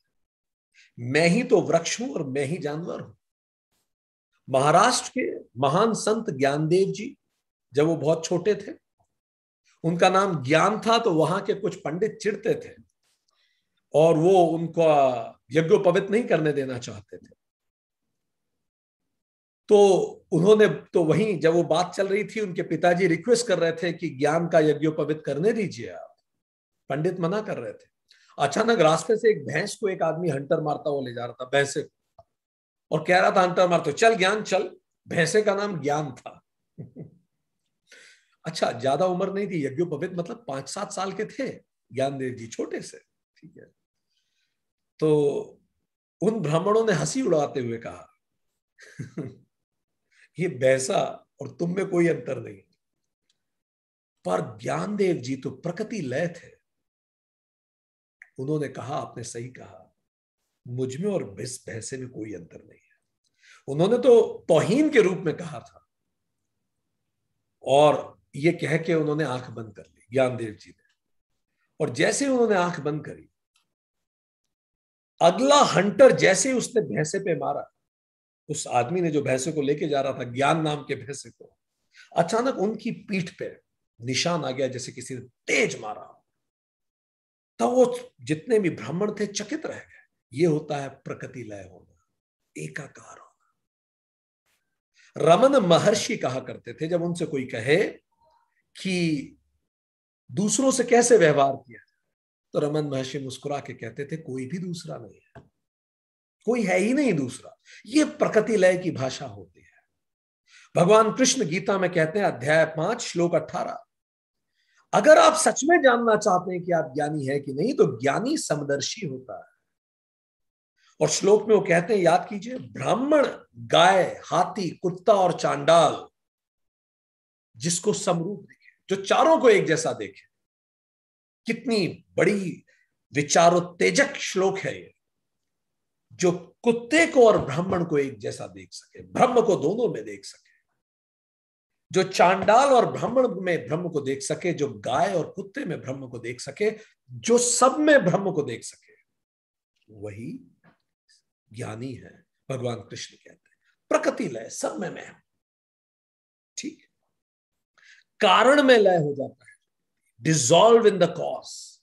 मैं ही तो वृक्ष हूँ और मैं ही जानवर हूँ। महाराष्ट्र के महान संत ज्ञानदेव जी, जब वो बहुत छोटे थे उनका नाम ज्ञान था तो वहाँ के कुछ पंडित चिढ़ते थे और वो उनका यज्ञोपवित नहीं करने देना चाहते थे। तो उन्होंने तो वहीं जब वो बात चल रही थी, उनके पिताजी रिक्वेस्ट कर रहे थे कि ज्ञान का यज्ञोपवित करने दीजिए आप। पंडित मना कर रहे थे। अचानक रास्ते से एक भैंस को एक आदमी हंटर मारता हुआ ले जा रहा था, भैंसे को। और कह रहा था हंटर मारते चल ज्ञान, चल। भैंसे का नाम ज्ञान था। अच्छा ज़्यादा उम्र नहीं थी यज्ञोपवित मतलब पाँच सात साल के थे, ज्ञानदेव जी छोटे से, ठीक है। तो उन ब्राह्मणों ने हँसी उड़ाते हुए कहा, ये बैसा और तुम में कोई अंतर नहीं। पर ज्ञानदेव जी तो प्रकृति लय थे। उन्होंने कहा, आपने सही कहा, मुझमें और बिस भैसे में कोई अंतर नहीं है। उन्होंने तो तोहीन के रूप में कहा था। और ये कह के उन्होंने आँख बंद कर ली, ज्ञानदेव जी ने। और जैसे उन्होंने आँख बंद करी, अगला हंटर जैसे उसने भैंसे पे मारा, उस आदमी ने जो भैंसे को लेके जा रहा था, ज्ञान नाम के भैंसे को, अचानक उनकी पीठ पे निशान आ गया, जैसे किसी ने तेज मारा। तब वो जितने भी ब्राह्मण थे, चकित रह गए। ये होता है प्रकृति लय होना, एकाकार होना। रमन महर्षि कहा करते थे, जब उनसे कोई कहे कि दूसरों से कैसे व्यवहार किया तो रमन महर्षि मुस्कुरा के कहते थे, कोई भी दूसरा नहीं है। कोई है ही नहीं दूसरा। ये प्रकृति लय की भाषा होती है। भगवान कृष्ण गीता में कहते हैं, अध्याय पाँच, श्लोक अठारह, अगर आप सच में जानना चाहते हैं कि आप ज्ञानी है कि नहीं तो ज्ञानी समदर्शी होता है। और श्लोक में वो कहते हैं, याद कीजिए, ब्राह्मण, गाय, हाथी, कुत्ता और चांडाल, जिसको समरूप देखे। जो चारों को एक जैसा देखे। कितनी बड़ी विचारोत्तेजक श्लोक है ये, जो कुत्ते को और ब्राह्मण को एक जैसा देख सके, ब्रह्म को दोनों में देख सके। जो चांडाल और ब्राह्मण में ब्रह्म को देख सके, जो गाय और कुत्ते में ब्रह्म को देख सके, जो सब में ब्रह्म को देख सके, वही ज्ञानी है, भगवान कृष्ण कहते हैं। प्रकृति लय, सब में मैं ठीक कारण में लय हो जाता है। Dissolve in the cause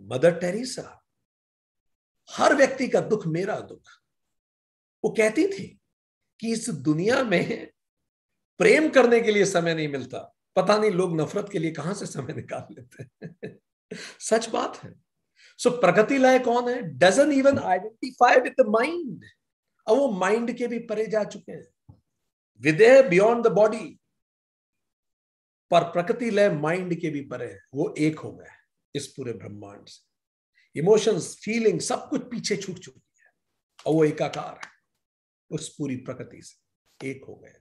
Mother Teresa हर व्यक्ति का दुख मेरा दुख। वो कहती थी कि इस दुनिया में प्रेम करने के लिए समय नहीं मिलता। पता नहीं लोग नफरत के लिए कहाँ से समय निकाल लेते हैं। सच बात है। सो so, प्रगति लय कौन है? Doesn't even identify with mind अब वो माइंड के भी परे जा चुके हैं। विदेह बियॉन्ड द बॉडी पर प्रकृति लय माइंड के भी परे वो एक हो गए इस पूरे ब्रह्मांड से। इमोशंस फीलिंग सब कुछ पीछे छूट चुकी है। और वो एकाकार है उस पूरी प्रकृति से। एक हो गए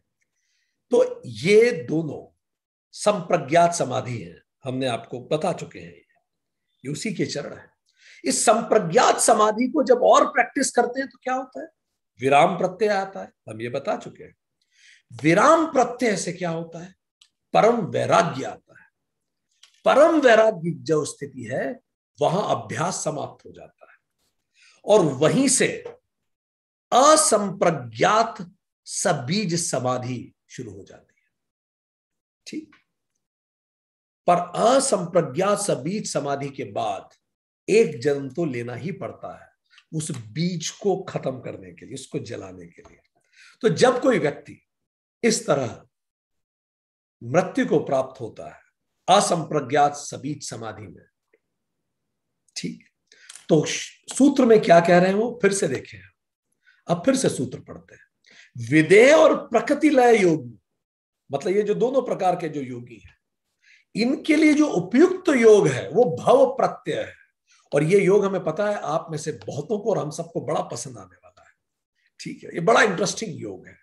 तो ये दोनों संप्रज्ञात समाधि है। हमने आपको बता चुके हैं ये। उसी के चरण है। इस संप्रज्ञात समाधि को जब और प्रैक्टिस करते हैं तो क्या होता है? विराम प्रत्यय आता है। हम ये बता चुके हैं। विराम प्रत्यय से क्या होता है? परम वैराग्य आता है। परम वैराग्य जो स्थिति है, वहाँ अभ्यास समाप्त हो जाता है। और वहीं से असंप्रज्ञात सबीज समाधि शुरू हो जाती है। ठीक? पर असंप्रज्ञात सबीज समाधि के बाद एक जन्म तो लेना ही पड़ता है, उस बीज को खत्म करने के लिए, उसको जलाने के लिए। तो जब कोई व्यक्ति इस तरह मृत्यु को प्राप्त होता है, असंप्रज्ञात सबीज समाधि में। ठीक। तो सूत्र में क्या कह रहे हैं वो? फिर से देखें। अब फिर से सूत्र पढ़ते हैं। विदेह और प्रकृति लय योगी। मतलब ये जो दोनों प्रकार के जो योगी हैं, इनके लिए जो उपयुक्त योग है, वो भव प्रत्यय है। और ये योग हमें पता है, आप में से बहुतों को और हम सबको बड़ा पसंद आने वाला है। ठीक है, ये बड़ा इंटरेस्टिंग योग है।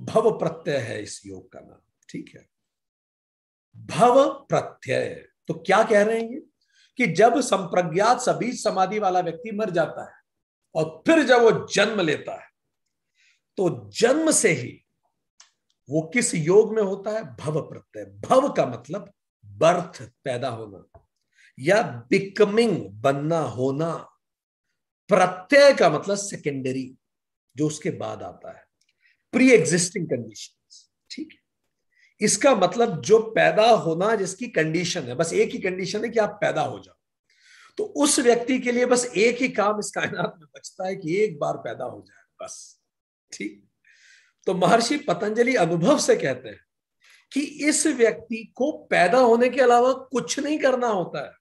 भव प्रत्यय है इस योग का नाम। ठीक है। भव प्रत्यय तो क्या कह रहे हैं ये? कि जब संप्रज्ञात सभी समाधि वाला व्यक्ति मर जाता है और फिर जब वो जन्म लेता है तो जन्म से ही वो किस योग में होता है? भव प्रत्यय भव का मतलब बर्थ, पैदा होना या बिकमिंग, बनना, होना। प्रत्यय का मतलब सेकेंडरी जो उसके बाद आता है। प्री एग्जिस्टिंग कंडीशन ठीक है? इसका मतलब जो पैदा होना जिसकी कंडीशन है, बस एक ही कंडीशन है कि आप पैदा हो जाओ। तो उस व्यक्ति के लिए बस एक ही काम इस कायनात में बचता है कि एक बार पैदा हो जाए, बस। ठीक? तो महर्षि पतंजलि अनुभव से कहते हैं कि इस व्यक्ति को पैदा होने के अलावा कुछ नहीं करना होता है।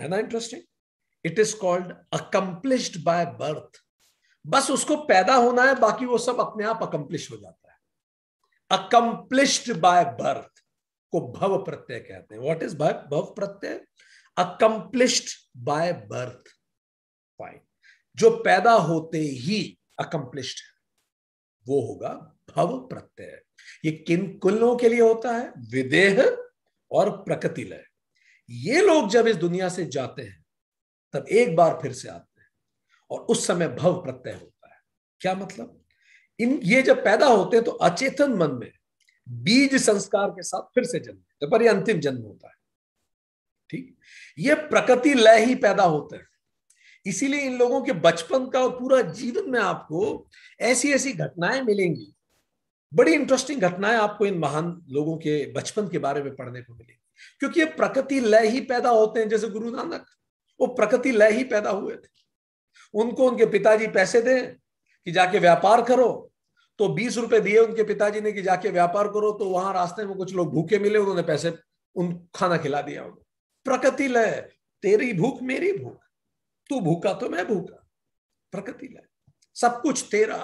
है ना interesting it is called accomplished by birth बस उसको पैदा होना है, बाकी वो सब अपने आप अकम्प्लिश हो जाता है। अकम्प्लिश्ड बाय बर्थ को भव प्रत्यय कहते हैं। व्हाट इज़ भव प्रत्यय? अकम्प्लिश्ड बाय बर्थ फाइन जो पैदा होते ही अकम्प्लिश्ड है, वो होगा भव प्रत्यय। ये किन कुलों के लिए होता है? विदेह और प्रकृति लय ये लोग जब इस दुनिया से जाते हैं, तब एक बार फिर से आते हैं और उस समय भव प्रत्यय होता है। क्या मतलब? इन ये जब पैदा होते हैं तो अचेतन मन में बीज संस्कार के साथ फिर से जन्म तो पर ये अंतिम जन्म होता है। ठीक? ये प्रकृति लय ही पैदा होते हैं। इसीलिए इन लोगों के बचपन का और पूरा जीवन में आपको ऐसी ऐसी घटनाएँ मिलेंगी। बड़ी इंटरेस्टिंग घटनाएँ आपको इन महान लोगों के बचपन के बारे में पढ़ने को मिलेगी। क्योंकि ये प्रकृति लय ही पैदा होते हैं, जैसे गुरु नानक, वो प्रकृति लय ही पैदा हुए थे। उनको उनके पिताजी पैसे दें कि जाके व्यापार करो तो बीस रुपए दिए उनके पिताजी ने कि जाके व्यापार करो तो वहाँ रास्ते में कुछ लोग भूखे मिले उन्होंने पैसे उन खाना खिला दिया उन्हें। प्रकृति लय तेरी भूख मेरी भूख तू भूखा तो मैं भूखा। प्रकृति लय सब कुछ तेरा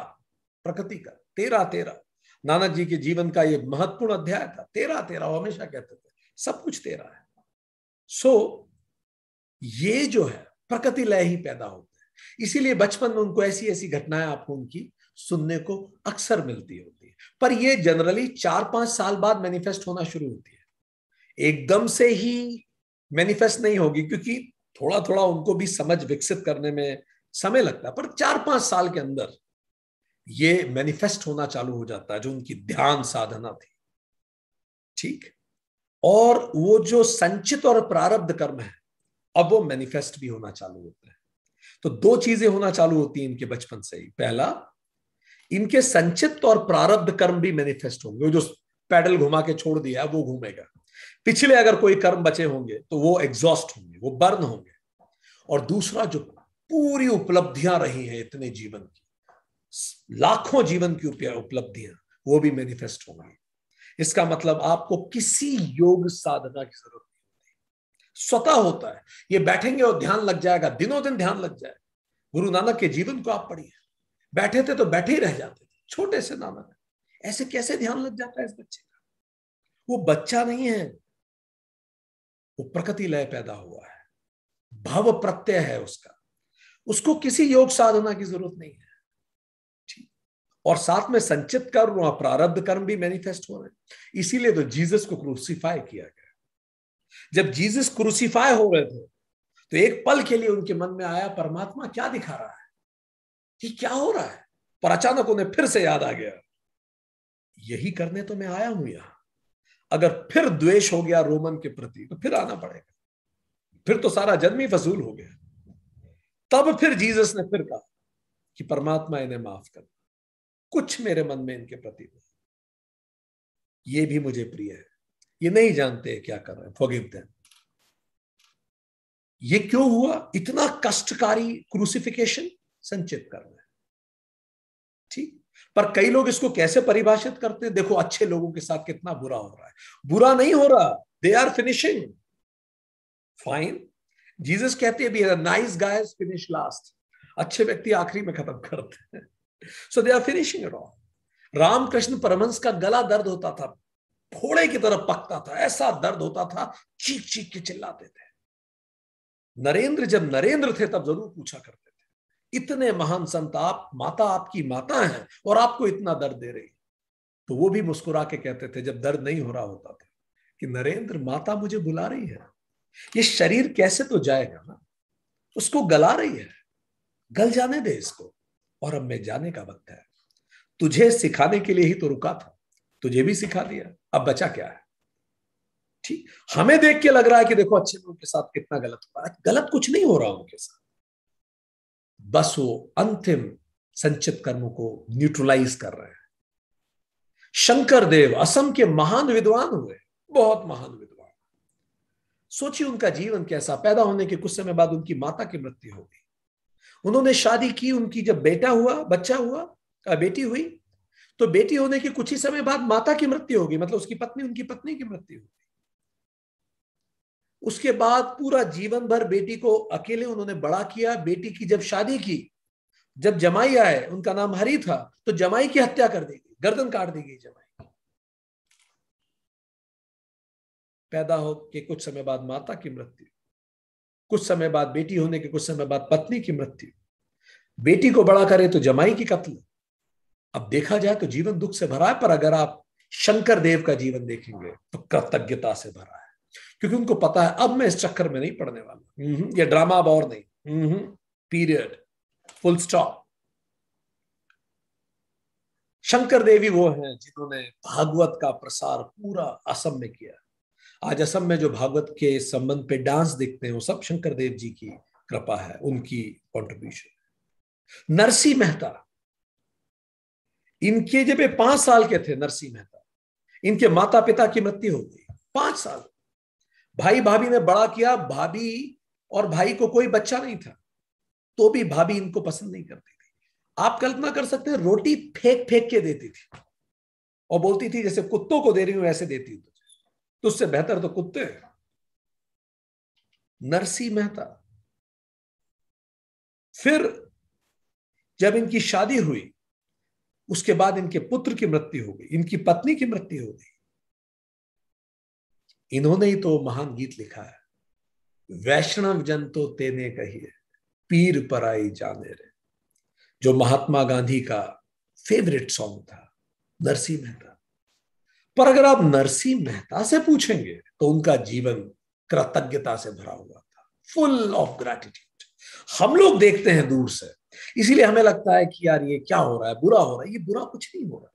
प्रकृति का तेरा तेरा। नानक जी के जीवन का ये महत्वपूर्ण अध्याय था तेरा तेरा वो हमेशा कहते थे सब कुछ तेरा है। सो so, ये जो है प्रकृति लय ही पैदा होते हैं। इसीलिए बचपन में उनको ऐसी ऐसी घटनाएँ आपको उनकी सुनने को अक्सर मिलती होती है। पर ये जनरली चार पाँच साल बाद मैनिफेस्ट होना शुरू होती है। एकदम से ही मैनिफेस्ट नहीं होगी, क्योंकि थोड़ा थोड़ा उनको भी समझ विकसित करने में समय लगता है। पर चार पाँच साल के अंदर ये मैनिफेस्ट होना चालू हो जाता है, जो उनकी ध्यान साधना थी। ठीक? और वो जो संचित और प्रारब्ध कर्म है, अब वो मैनिफेस्ट भी होना चालू होता है। तो दो चीज़ें होना चालू होती हैं इनके बचपन से ही। पहला इनके संचित और प्रारब्ध कर्म भी मैनिफेस्ट होंगे। जो पैडल घुमा के छोड़ दिया वो घूमेगा। पिछले अगर कोई कर्म बचे होंगे तो वो एग्जॉस्ट होंगे, वो बर्न होंगे। और दूसरा, जो पूरी उपलब्धियाँ रही हैं इतने जीवन की, लाखों जीवन की उपलब्धियाँ, वो भी मैनिफेस्ट होंगी। इसका मतलब आपको किसी योग साधना की ज़रूरत नहीं होती। स्वतः होता है। ये बैठेंगे और ध्यान लग जाएगा, दिनों दिन ध्यान लग जाएगा गुरु नानक के जीवन को आप पढ़िए। बैठे थे तो बैठे ही रह जाते थे। छोटे से नानक ऐसे कैसे ध्यान लग जाता है इस बच्चे का? वो बच्चा नहीं है। वो प्रकृति लय पैदा हुआ है। भव प्रत्यय है उसका। उसको किसी योग साधना की ज़रूरत नहीं है। ठीक। और साथ में संचित कर्म और प्रारब्ध कर्म भी मैनिफेस्ट हो रहे हैं। इसीलिए तो जीसस को क्रूसीफाई किया गया। जब जीसस क्रूसीफाई हो रहे थे तो एक पल के लिए उनके मन में आया, परमात्मा क्या दिखा रहा है? कि क्या हो रहा है? पर अचानक उन्हें फिर से याद आ गया। यही करने तो मैं आया हूँ यहाँ। अगर फिर द्वेष हो गया रोमन के प्रति तो फिर आना पड़ेगा। फिर तो सारा जन्म ही फजूल हो गया। तब फिर जीसस ने फिर कहा कि परमात्मा इन्हें माफ़ कर। कुछ मेरे मन में इनके प्रति नहीं। ये भी मुझे प्रिय है। ये नहीं जानते क्या कर रहे हैं। फॉरगिव देम ये क्यों हुआ? इतना कष्टकारी क्रूसिफिकेशन संचित करना है। ठीक? पर कई लोग इसको कैसे परिभाषित करते हैं? देखो, अच्छे लोगों के साथ कितना बुरा हो रहा है। बुरा नहीं हो रहा। They are finishing fine Jesus कहते हैं नाइस गायस फिनिश लास्ट अच्छे व्यक्ति आखिरी में खत्म करते हैं। So they are finishing all Ramakrishna Paramhansa का गला दर्द होता था। फोड़े की तरफ़ पकता था। ऐसा दर्द होता था चीख चीख के चिल्लाते थे। नरेंद्र जब नरेंद्र थे, तब ज़रूर पूछा करते इतने महान संत आप, माता आपकी माता है और आपको इतना दर्द दे रही। तो वो भी मुस्कुरा के कहते थे, जब दर्द नहीं हो रहा होता था, कि नरेंद्र, माता मुझे बुला रही है। ये शरीर कैसे तो जाएगा ना? उसको गला रही है। गल जाने दे इसको। और अब मैं जाने का वक्त है। तुझे सिखाने के लिए ही तो रुका था। तुझे भी सिखा दिया। अब बचा क्या है? ठीक? हमें देख के लग रहा है कि देखो, अच्छे लोगों के साथ कितना गलत हो रहा है। गलत कुछ नहीं हो रहा उनके साथ। बस वो अंतिम संचित कर्मों को न्यूट्रलाइज कर रहे हैं। शंकर देव असम के महान विद्वान हुए, बहुत महान विद्वान। सोचिए उनका जीवन कैसा, पैदा होने के कुछ समय बाद उनकी माता की मृत्यु हो गई। उन्होंने शादी की, उनकी जब बेटा हुआ, बच्चा हुआ बेटी हुई तो बेटी होने के कुछ ही समय बाद माता की मृत्यु होगी मतलब उसकी पत्नी, उनकी पत्नी की मृत्यु होगी उसके बाद पूरा जीवन भर बेटी को अकेले उन्होंने बड़ा किया। बेटी की जब शादी की, जब जमाई आए, उनका नाम हरी था तो जमाई की हत्या कर दी गई, गर्दन काट दी गई जमाई। पैदा हो के कुछ समय बाद माता की मृत्यु, कुछ समय बाद बेटी होने के कुछ समय बाद पत्नी की मृत्यु। बेटी को बड़ा करे तो जमाई की कत्ल। अब देखा जाए तो जीवन दुख से भरा है, पर अगर आप शंकर देव का जीवन देखेंगे तो कृतज्ञता से भरा है। क्योंकि उनको पता है अब मैं इस चक्कर में नहीं पड़ने वाला। हम्म, ये ड्रामा अब और नहीं। Period full stop Shankar Devi वो हैं जिन्होंने भागवत का प्रसार पूरा असम में किया। आज असम में जो भागवत के संबंध पे डांस देखते हैं वो सब शंकर देव जी की कृपा है उनकी कॉन्ट्रीब्यूशन नरसी मेहता। इनके जब ये पाँच साल के थे नरसी मेहता इनके माता पिता की मृत्यु हो गई पाँच साल। भाई भाभी ने बड़ा किया, भाभी और भाई को कोई बच्चा नहीं था तो भी भाभी इनको पसंद नहीं करती थी। आप कल्पना कर सकते हैं, रोटी फेंक फेंक के देती थी और बोलती थी, जैसे कुत्तों को दे रही हूँ, ऐसे देती हूँ तो उससे बेहतर तो कुत्ते हैं। नरसी मेहता। फिर जब इनकी शादी हुई, उसके बाद इनके पुत्र की मृत्यु हो गई, इनकी पत्नी की मृत्यु हो गई। इन्होंने ही तो महान गीत लिखा है। वैष्णव जन तो तेने कहिए पीर पराई जाने रे। जो महात्मा गांधी का फेवरेट सॉन्ग था, नरसी मेहता। पर अगर आप नरसी मेहता से पूछेंगे तो उनका जीवन कृतज्ञता से भरा हुआ था फुल ऑफ़ ग्रेटिट्यूड हम लोग देखते हैं दूर से। इसीलिए हमें लगता है कि यार ये क्या हो रहा है, बुरा हो रहा है, ये बुरा कुछ नहीं हो रहा।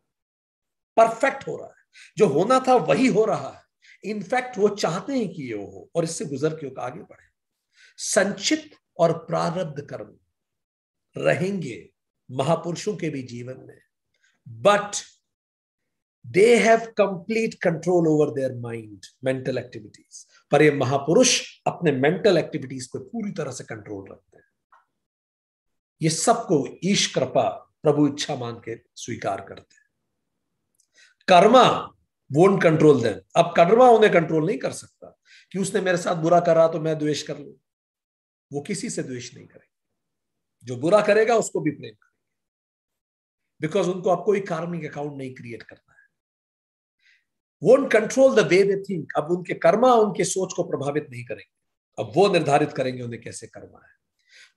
परफेक्ट हो रहा है। जो होना था वही हो रहा है। इनफैक्ट वो चाहते हैं कि ये हो और इससे गुजर के आगे बढ़े। संचित और प्रारब्ध कर्म रहेंगे महापुरुषों के भी जीवन में। But they have complete control over their mind mental activities पर ये महापुरुष अपने मेंटल एक्टिविटीज़ को पूरी तरह से कंट्रोल रखते हैं। ये सबको ईश कृपा, प्रभु इच्छा मान के स्वीकार करते हैं। कर्मा वोट कंट्रोल देन अब कर्मा उन्हें कंट्रोल नहीं कर सकता कि उसने मेरे साथ बुरा करा तो मैं द्वेष कर लू। वो किसी से द्वेष नहीं करेगा। जो बुरा करेगा उसको भी प्रेम करेंगे। बिकॉज़ उनको अब कोई कार्मिक अकाउंट नहीं क्रिएट करना है। What control the way they think अब उनके कर्मा उनके सोच को प्रभावित नहीं करेंगे। अब वो निर्धारित करेंगे उन्हें कैसे कर्मा है।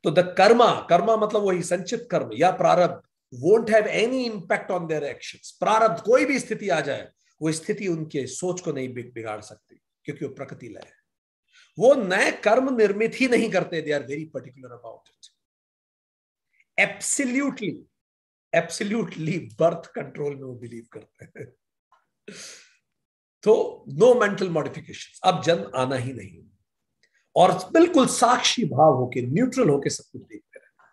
तो द कर्मा कर्मा मतलब वही संचित कर्म या प्रारब्ध। Won't have any impact on their actions प्रारब्ध कोई भी स्थिति आ जाए वो स्थिति उनके सोच को नहीं बिगाड़ सकती, क्योंकि वो प्रकृति लय है। वो नए कर्म निर्मित ही नहीं करते they are very particular about it absolutely absolutely birth control में वो बिलीव करते हैं। तो नो मेंटल मॉडिफिकेशन अब जन्म आना ही नहीं। और बिल्कुल साक्षी भाव होके न्यूट्रल होके सब कुछ देखते रहना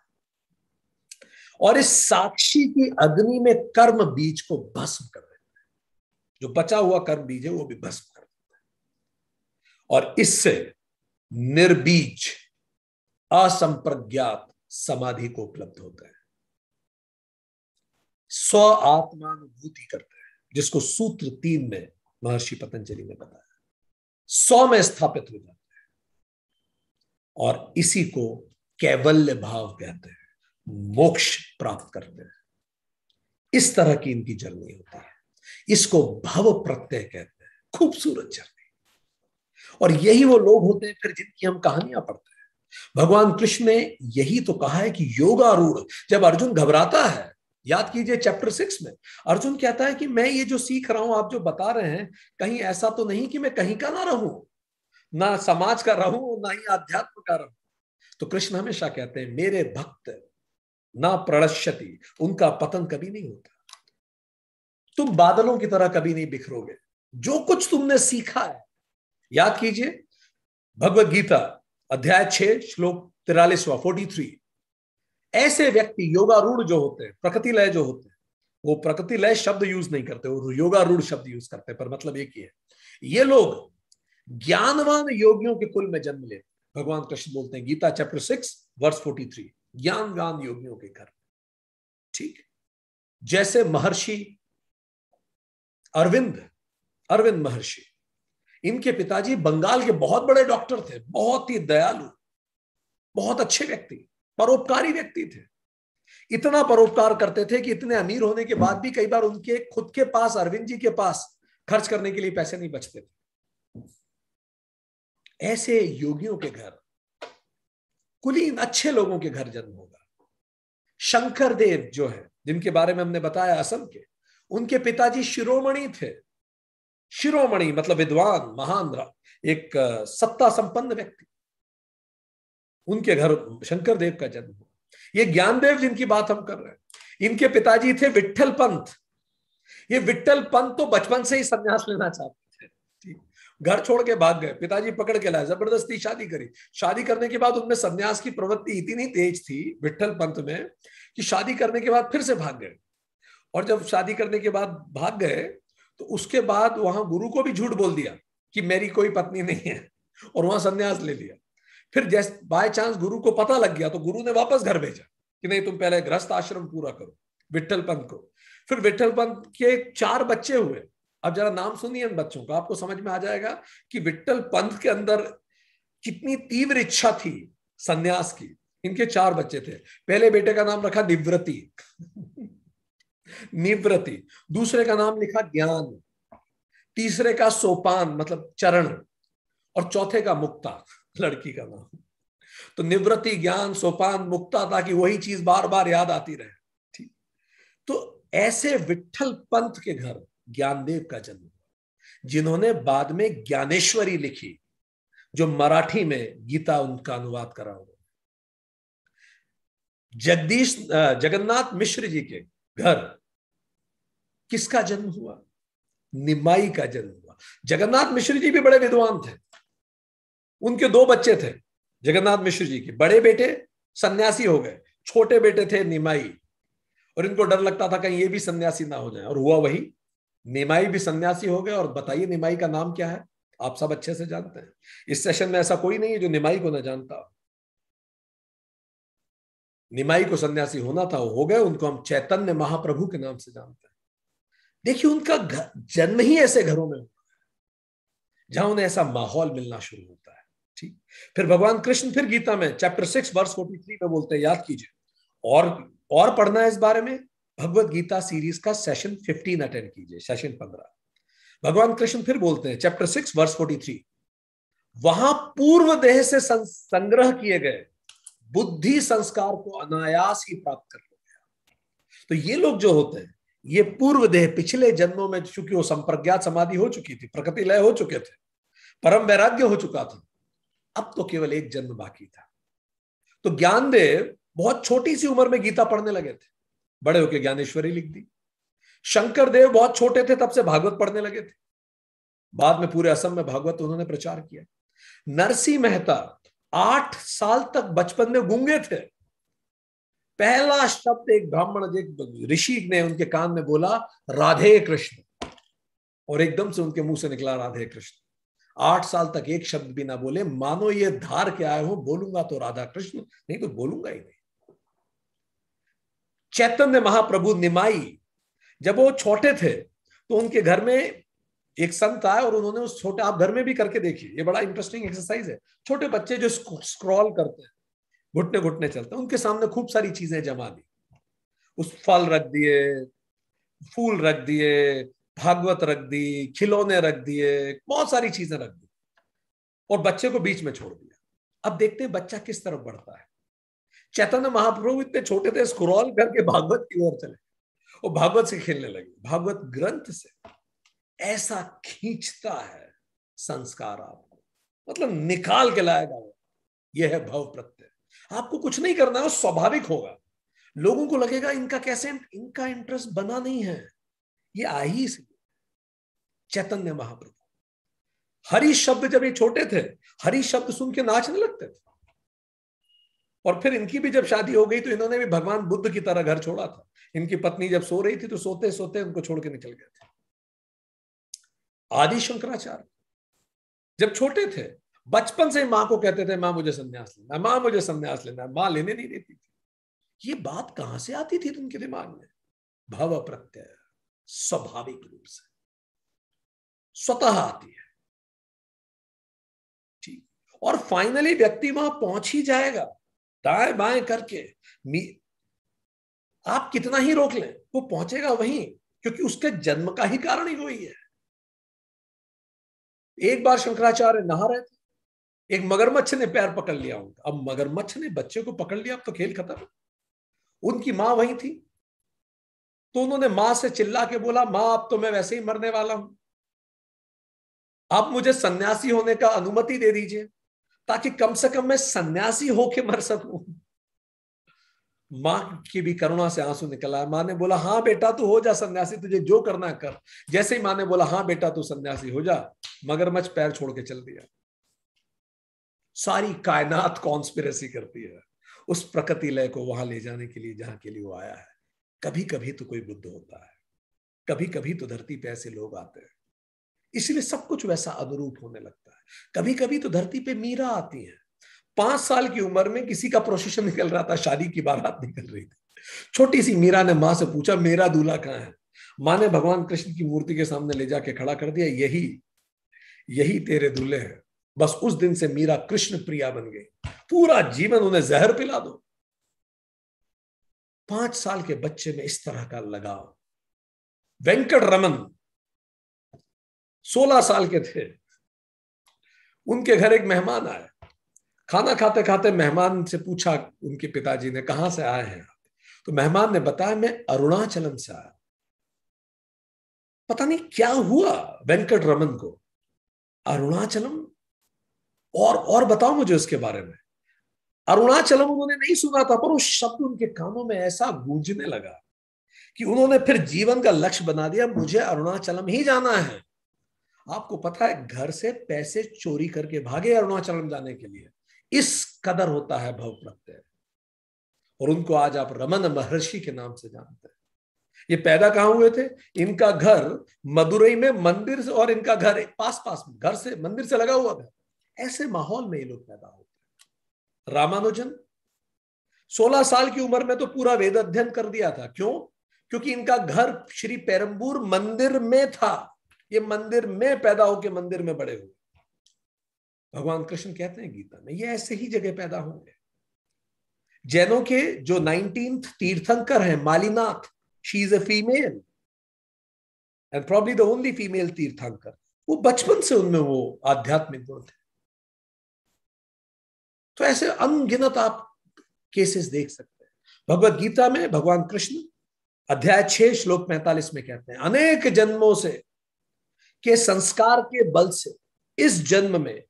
और इस साक्षी की अग्नि में कर्म बीज को भस्म कर जो बचा हुआ कर्म बीज है वो भी भस्म कर देते हैं। और इससे निर्बीज, असंप्रज्ञात समाधि को उपलब्ध होता है। स्व आत्मानुभूति करते हैं, जिसको सूत्र तीन में महर्षि पतंजलि ने बताया। सौ में स्थापित हो जाते हैं और इसी को कैवल्य भाव कहते हैं, मोक्ष प्राप्त करते हैं। इस तरह की इनकी जर्नी होती है। इसको भव प्रत्यय कहते हैं। खूबसूरत जर्नी। और यही वो लोग होते हैं फिर जिनकी हम कहानियाँ पढ़ते हैं। भगवान कृष्ण ने यही तो कहा है कि योगारूढ़, जब अर्जुन घबराता है, याद कीजिए चैप्टर सिक्स में, अर्जुन कहता है कि मैं ये जो सीख रहा हूँ, आप जो बता रहे हैं, कहीं ऐसा तो नहीं कि मैं कहीं का ना रहूँ, ना समाज का रहूँ, ना ही आध्यात्म का रहूँ। तो कृष्ण हमेशा कहते हैं, मेरे भक्त ना प्रणश्यति उनका पतन कभी नहीं होता। तुम बादलों की तरह कभी नहीं बिखरोगे। जो कुछ तुमने सीखा है, याद कीजिए, भगवत गीता, अध्याय छह, श्लोक तिरालीसवा फोर्टी थ्री ऐसे व्यक्ति योगारूढ़ जो होते हैं प्रकृति लय जो होते हैं, वो प्रकृति लय शब्द यूज़ नहीं करते, वो योगारूढ़ शब्द यूज़ करते हैं, पर मतलब एक ही है। ये लोग ज्ञानवान योगियों के कुल में जन्म लेते भगवान कृष्ण बोलते हैं, Gita chapter six verse forty three ज्ञानवान योगियों के घर। ठीक? जैसे महर्षि अरविंद अरविंद महर्षि। इनके पिताजी बंगाल के बहुत बड़े डॉक्टर थे, बहुत ही दयालु, बहुत अच्छे व्यक्ति, परोपकारी व्यक्ति थे। इतना परोपकार करते थे कि इतने अमीर होने के बाद भी कई बार उनके, खुद के पास, अरविंद जी के पास खर्च करने के लिए पैसे नहीं बचते थे। ऐसे योगियों के घर, कुलीन, अच्छे लोगों के घर जन्म होगा। शंकर देव जो है, जिनके बारे में हमने बताया असम के उनके पिताजी शिरोमणि थे। शिरोमणि मतलब विद्वान, महान एक सत्ता संपन्न व्यक्ति। उनके घर शंकर देव का जन्म हुआ। ये ज्ञानदेव जिनकी बात हम कर रहे हैं, इनके पिताजी थे विठल पंत। ये विठल पंत तो बचपन से ही संन्यास लेना चाहते थे। घर छोड़ के भाग गए, पिताजी पकड़ के लाए, ज़बरदस्ती शादी करी। शादी करने के बाद उनमें संन्यास की प्रवृत्ति इतनी तेज थी विठल पंत में कि शादी करने के बाद फिर से भाग गए। और जब शादी करने के बाद भाग गए तो उसके बाद वहाँ गुरु को भी झूठ बोल दिया कि मेरी कोई पत्नी नहीं है, और वहाँ संन्यास ले लिया। फिर जैसे बाय चांस गुरु को पता लग गया तो गुरु ने वापस घर भेजा कि नहीं, तुम पहले ग्रस्त आश्रम पूरा करो विठल पंत को। फिर विठल पंत के चार बच्चे हुए। अब जरा नाम सुनिए इन बच्चों का, आपको समझ में आ जाएगा कि विठल पंत के अंदर कितनी तीव्र इच्छा थी संन्यास की। इनके चार बच्चे थे। पहले बेटे का नाम रखा निवृत्ति निवृत्ति। दूसरे का नाम लिखा ज्ञान। तीसरे का सोपान मतलब चरण। और चौथे का मुक्ता, लड़की का नाम। तो निवृत्ति, ज्ञान, सोपान, मुक्ता, ताकि वही चीज़ बार बार याद आती रहे। ठीक। तो ऐसे विठल पंत के घर ज्ञानदेव का जन्म जिन्होंने बाद में ज्ञानेश्वरी लिखी, जो मराठी में गीता उनका अनुवाद करा हुआ जगदीश जगन्नाथ मिश्र जी के घर किसका जन्म हुआ? निमाई का जन्म हुआ। जगन्नाथ मिश्र जी भी बड़े विद्वान थे। उनके दो बच्चे थे, जगन्नाथ मिश्र जी के। बड़े बेटे, सन्यासी हो गए। छोटे बेटे थे निमाई। और इनको डर लगता था कहीं ये भी सन्यासी ना हो जाए। और हुआ वही, निमाई भी सन्यासी हो गए। और बताइए निमाई का नाम क्या है? आप सब अच्छे से जानते हैं। इस सेशन में ऐसा कोई नहीं है जो निमाई को ना जानता निमाई को सन्यासी होना था, हो गए। उनको हम चैतन्य महाप्रभु के नाम से जानते हैं। देखिए, उनका जन्म ही ऐसे घरों में होता है, जहाँ उन्हें ऐसा माहौल मिलना शुरू होता है, ठीक? फिर भगवान कृष्ण फिर गीता में chapter six verse forty three में बोलते हैं, याद कीजिए, और और पढ़ना है इस बारे में? भगवत गीता सीरीज़ का सेशन फिफ्टीन अटेंड कीजिए सेशन पंद्रह। भगवान कृष्ण फिर बोलते हैं chapter six verse forty three वहाँ पूर्व देह से संग्रह किए गए बुद्धि संस्कार को अनायास ही प्राप्त कर तो ये लोग जो होते हैं ये पूर्व देह पिछले जन्मों में चूँकि वो संप्रज्ञात समाधि हो चुकी थी, प्रकृति लय हो चुके थे, परम वैराग्य हो चुका था, अब तो केवल एक जन्म बाकी था। तो ज्ञानदेव बहुत छोटी सी उम्र में गीता पढ़ने लगे थे। बड़े होकर ज्ञानेश्वरी लिख दी। शंकर देव बहुत छोटे थे, तब से भागवत पढ़ने लगे थे। बाद में पूरे असम में भागवत उन्होंने प्रचार किया। नरसिंह मेहता आठ साल तक बचपन में गूँगे थे। पहला शब्द एक ब्राह्मण, एक ऋषि ने उनके कान में बोला, राधे कृष्ण। और एकदम से उनके मुँह से निकला राधे कृष्ण। आठ साल तक एक शब्द भी ना बोले, मानो ये धार के आए हो, बोलूँगा तो राधा कृष्ण, नहीं तो बोलूँगा ही नहीं। चैतन्य महाप्रभु निमाई, जब वो छोटे थे तो उनके घर में एक संत आए और उन्होंने उस छोटे, आप घर में भी करके देखिए, ये बड़ा इंटरेस्टिंग एक्सरसाइज है। छोटे बच्चे जो स्क्रॉल करते हैं। घुटने घुटने चलते उनके सामने खूब सारी चीज़ें जमा दी। उस फल रख दिए, फूल रख दिए, भागवत रख दी, खिलौने रख दिए, बहुत सारी चीज़ें रख दी और बच्चे को बीच में छोड़ दिया। अब देखते हैं बच्चा किस तरफ़ बढ़ता है। चैतन्य महाप्रभु इतने छोटे थे, स्क्रॉल करके भागवत की ओर चले। और भागवत से खेलने लगे। भागवत ग्रंथ से ऐसा खींचता है संस्कार आपको। मतलब निकाल के लाएगा वो। यह है भव प्रत्यय। आपको कुछ नहीं करना है, वो स्वाभाविक होगा। लोगों को लगेगा, इनका कैसे, इनका इंटरेस्ट बना नहीं है। ये आ ही इसलिए चैतन्य महाप्रभु। हरि शब्द जब ये छोटे थे, हरि शब्द सुन के नाचने लगते थे। और फिर इनकी भी जब शादी हो गई तो इन्होंने भी भगवान बुद्ध की तरह घर छोड़ा था। इनकी पत्नी जब सो रही थी तो सोते सोते उनको छोड़ के निकल गए थे। आदि शंकराचार्य जब छोटे थे बचपन से माँ को कहते थे, माँ, मुझे संन्यास लेना, माँ, मुझे संन्यास लेना। माँ लेने नहीं देती थी। ये बात कहाँ से आती थी उनके दिमाग में? भव प्रत्यय, स्वाभाविक रूप से। स्वतः आती है। ठीक। और फाइनली व्यक्ति वहाँ पहुँच ही जाएगा। दाएँ बाएँ करके। आप कितना ही रोक लें, वो पहुंचेगा वहीं, क्योंकि उसके जन्म का ही कारण ही वही है। एक बार शंकराचार्य नहा रहे थे। एक मगरमच्छ ने पैर पकड़ लिया उनका। अब मगरमच्छ ने बच्चे को पकड़ लिया, अब तो खेल खत्म। उनकी माँ वही थी। तो उन्होंने माँ से चिल्ला के बोला, माँ, अब तो मैं वैसे ही मरने वाला हूँ। आप मुझे सन्यासी होने का अनुमति दे दीजिए, ताकि कम से कम मैं सन्यासी होके मर सकूँ। माँ की भी करुणा से आँसू निकला। माँ ने बोला हाँ बेटा, तू हो जा सन्यासी, तुझे जो करना कर। जैसे ही माँ ने बोला हाँ बेटा, तू सन्यासी हो जा। मगरमच्छ पैर छोड़ के चल दिया। सारी कायनात कॉन्स्पिरसी करती है। उस प्रकृति लय को वहाँ ले जाने के लिए, जहाँ के लिए वो आया है। कभी कभी तो कोई बुद्ध होता है। कभी कभी तो धरती पे ऐसे लोग आते हैं। इसलिए सब कुछ वैसा अनुरूप होने लगता है। कभी कभी तो धरती पे मीरा आती है। पाँच साल की उम्र में किसी का प्रोसेशन निकल रहा था, शादी की बारात निकल रही थी। छोटी सी मीरा ने माँ से पूछा, मेरा दूल्हा कहाँ है? माँ ने भगवान कृष्ण की मूर्ति के सामने ले जाके खड़ा कर दिया, यही यही तेरे दूल्हे हैं। बस उस दिन से मीरा कृष्ण प्रिया बन गई। पूरा जीवन उन्हें जहर पिला दो। पाँच साल के बच्चे में इस तरह का लगाव। वेंकट रमन सोलह साल के थे। उनके घर एक मेहमान आए। खाना खाते खाते मेहमान से पूछा उनके पिताजी ने, कहा से आए हैं? तो मेहमान ने बताया, मैं अरुणाचलम से आया पता नहीं क्या हुआ वेंकट रमन को। अरुणाचलम? और और बताओ मुझे उसके बारे में। अरुणाचलम उन्होंने नहीं सुना था, पर उस शब्द उनके कानों में ऐसा गूंजने लगा कि उन्होंने फिर जीवन का लक्ष्य बना दिया, मुझे अरुणाचलम ही जाना है। आपको पता है, घर से पैसे चोरी करके भागे अरुणाचलम जाने के लिए। इस कदर होता है भव प्रत्यय। और उनको आज आप रमन महर्षि के नाम से जानते हैं। ये पैदा कहाँ हुए थे? इनका घर मदुरई में मंदिर और इनका घर पास पास घर से मंदिर से लगा हुआ था। ऐसे माहौल में ये लोग पैदा होते रामानुजन 16 साल की उम्र में तो पूरा वेद अध्ययन कर दिया था। क्यों? क्योंकि इनका घर श्री पेरम्बूर मंदिर में था। ये मंदिर में पैदा होकर मंदिर में बड़े हुए। भगवान कृष्ण कहते हैं गीता में, ये ऐसे ही जगह पैदा होंगे। जैनों के जो नाइनटीन तीर्थंकर हैं, Mallinath she is a female and probably the only female तीर्थंकर, वो बचपन से उनमें वो आध्यात्मिक गुण थे। तो ऐसे अनगिनत आप केसेस देख सकते हैं। भगवत गीता में भगवान कृष्ण अध्याय छह, श्लोक पैंतालीस में कहते हैं, अनेक जन्मों से के संस्कार के बल से इस जन्म में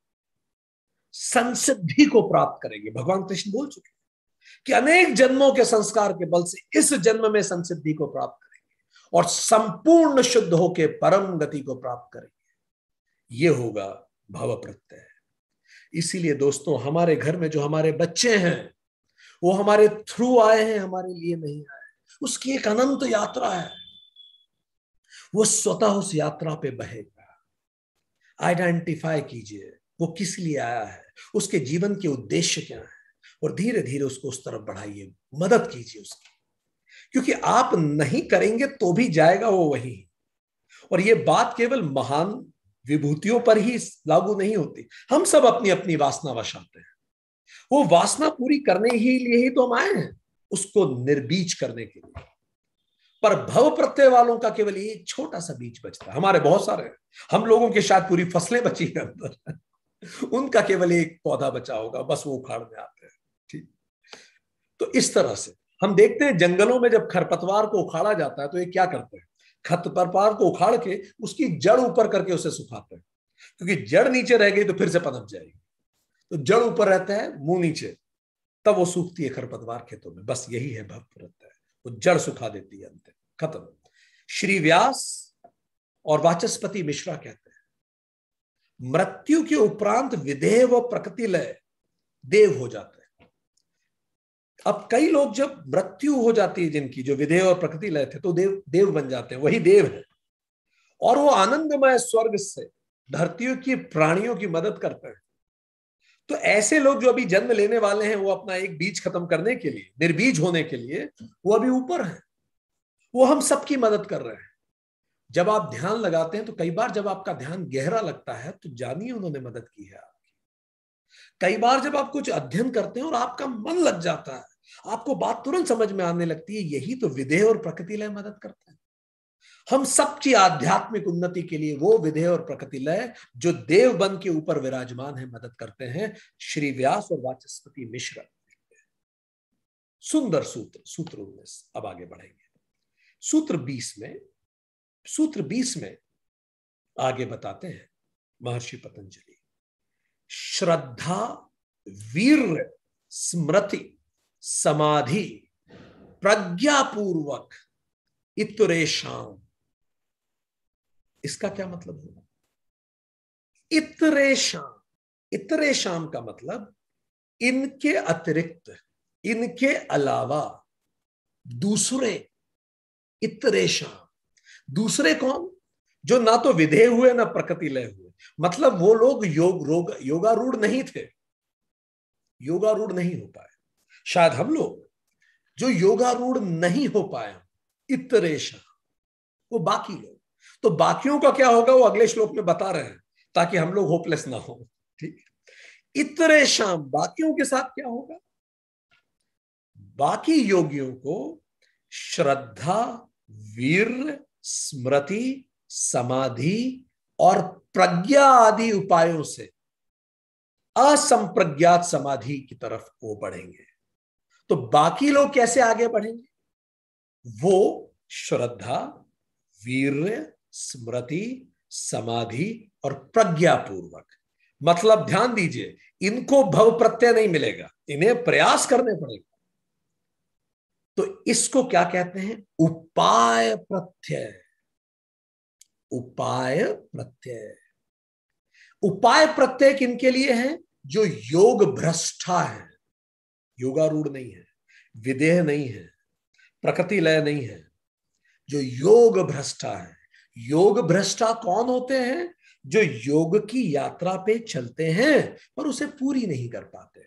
संसिद्धि को प्राप्त करेंगे। भगवान कृष्ण बोल चुके हैं कि अनेक जन्मों के संस्कार के बल से इस जन्म में संसिद्धि को प्राप्त करेंगे और संपूर्ण शुद्ध होकर परम गति को प्राप्त करेंगे। ये होगा भव प्रत्यय इसीलिए दोस्तों, हमारे घर में जो हमारे बच्चे हैं, वो हमारे थ्रू आए हैं, हमारे लिए नहीं आए उसकी एक अनंत यात्रा है। वो स्वतः उस यात्रा पे बहेगा। आइडेंटिफाई कीजिए, वो किस लिए आया है? उसके जीवन के उद्देश्य क्या है? और धीरे धीरे उसको उस तरफ़ बढ़ाइए। मदद कीजिए उसकी। क्योंकि आप नहीं करेंगे तो भी जाएगा वो वही। और ये बात केवल महान विभूतियों पर ही लागू नहीं होती। हम सब अपनी अपनी वासना वशाते हैं। वो वासना पूरी करने ही लिए ही तो हम आए हैं, उसको निर्बीज करने के लिए। पर भव प्रत्यय वालों का केवल एक छोटा सा बीज बचता है। हमारे बहुत सारे हम लोगों के शायद पूरी फ़सलें बची है अंदर। उनका केवल एक पौधा बचा होगा, बस वो उखाड़ में आते हैं। ठीक। तो इस तरह से हम देखते हैं जंगलों में जब खरपतवार को उखाड़ा जाता है तो ये क्या करते हैं? खरपतवार को उखाड़ के उसकी जड़ ऊपर करके उसे सुखाते हैं क्योंकि जड़ नीचे रह गई तो फिर से पनप जाएगी। तो जड़ ऊपर रहता है, मुँह नीचे। तब वो सूखती है खरपतवार खेतों में। बस यही है भक्त रहता है। वो जड़ सुखा देती है अंत खत्म। श्री व्यास और वाचस्पति मिश्रा कहते हैं, मृत्यु के उपरांत विधेय व प्रकृति लय देव हो जाते अब कई लोग जब मृत्यु हो जाती है जिनकी, जो विधेय और प्रकृति लय थे तो देव देव बन जाते हैं, वही देव है। और वो आनंदमय स्वर्ग से धरतियों की प्राणियों की मदद करते हैं। तो ऐसे लोग जो अभी जन्म लेने वाले हैं, वो अपना एक बीज खत्म करने के लिए, निर्बीज होने के लिए, वो अभी ऊपर है। वो हम सबकी मदद कर रहे हैं। जब आप ध्यान लगाते हैं तो कई बार जब आपका ध्यान गहरा लगता है तो जानिए उन्होंने मदद की है आपकी। कई बार जब आप कुछ अध्ययन करते हैं और आपका मन लग जाता है आपको बात तुरंत समझ में आने लगती है, यही तो विधेय और प्रकृति लय मदद करता है। हम सबकी आध्यात्मिक उन्नति के लिए वो विधेय और प्रकृति लय जो देव बन के ऊपर विराजमान है, मदद करते हैं। श्री व्यास और वाचस्पति मिश्र। सुंदर सूत्र सूत्र उन्नीस, अब आगे बढ़ेंगे। सूत्र बीस में, सूत्र बीस में आगे बताते हैं महर्षि पतंजलि। श्रद्धा, वीर, स्मृति समाधि, प्रज्ञापूर्वक इतरेशाम इसका क्या मतलब होगा इतरेशाम इतरेशाम का मतलब इनके अतिरिक्त, इनके अलावा दूसरे इतरेशाम दूसरे कौन? जो ना तो विधेय हुए, ना प्रकृति लय हुए। मतलब वो लोग योग, रोग, योगारूढ़ नहीं थे। योगारूढ़ नहीं हो पाए। शायद हम लोग जो योगारूढ़ नहीं हो पाए, इतरेशा, वो बाकी लोग। तो बाकियों का क्या होगा, वो अगले श्लोक में बता रहे हैं, ताकि हम लोग होपलेस ना हो। ठीक इतरे शाम बाकियों के साथ क्या होगा? बाकी योगियों को श्रद्धा, वीर, स्मृति, समाधि और प्रज्ञा आदि उपायों से असंप्रज्ञात समाधि की तरफ़ वो बढ़ेंगे। तो बाकी लोग कैसे आगे बढ़ेंगे? वो श्रद्धा वीर स्मृति, समाधि और प्रज्ञापूर्वक। मतलब ध्यान दीजिए, इनको भव प्रत्यय नहीं मिलेगा, इन्हें प्रयास करने पड़ेगा। तो इसको क्या कहते हैं? उपाय प्रत्यय। उपाय प्रत्यय। उपाय प्रत्यय किनके लिए है? जो योग भ्रष्टा है। योगारूढ़ नहीं है विदेह नहीं है, प्रकृति लय नहीं है। जो योग भ्रष्टा है, योग भ्रष्टा कौन होते हैं? जो योग की यात्रा पे चलते हैं, पर उसे पूरी नहीं कर पाते।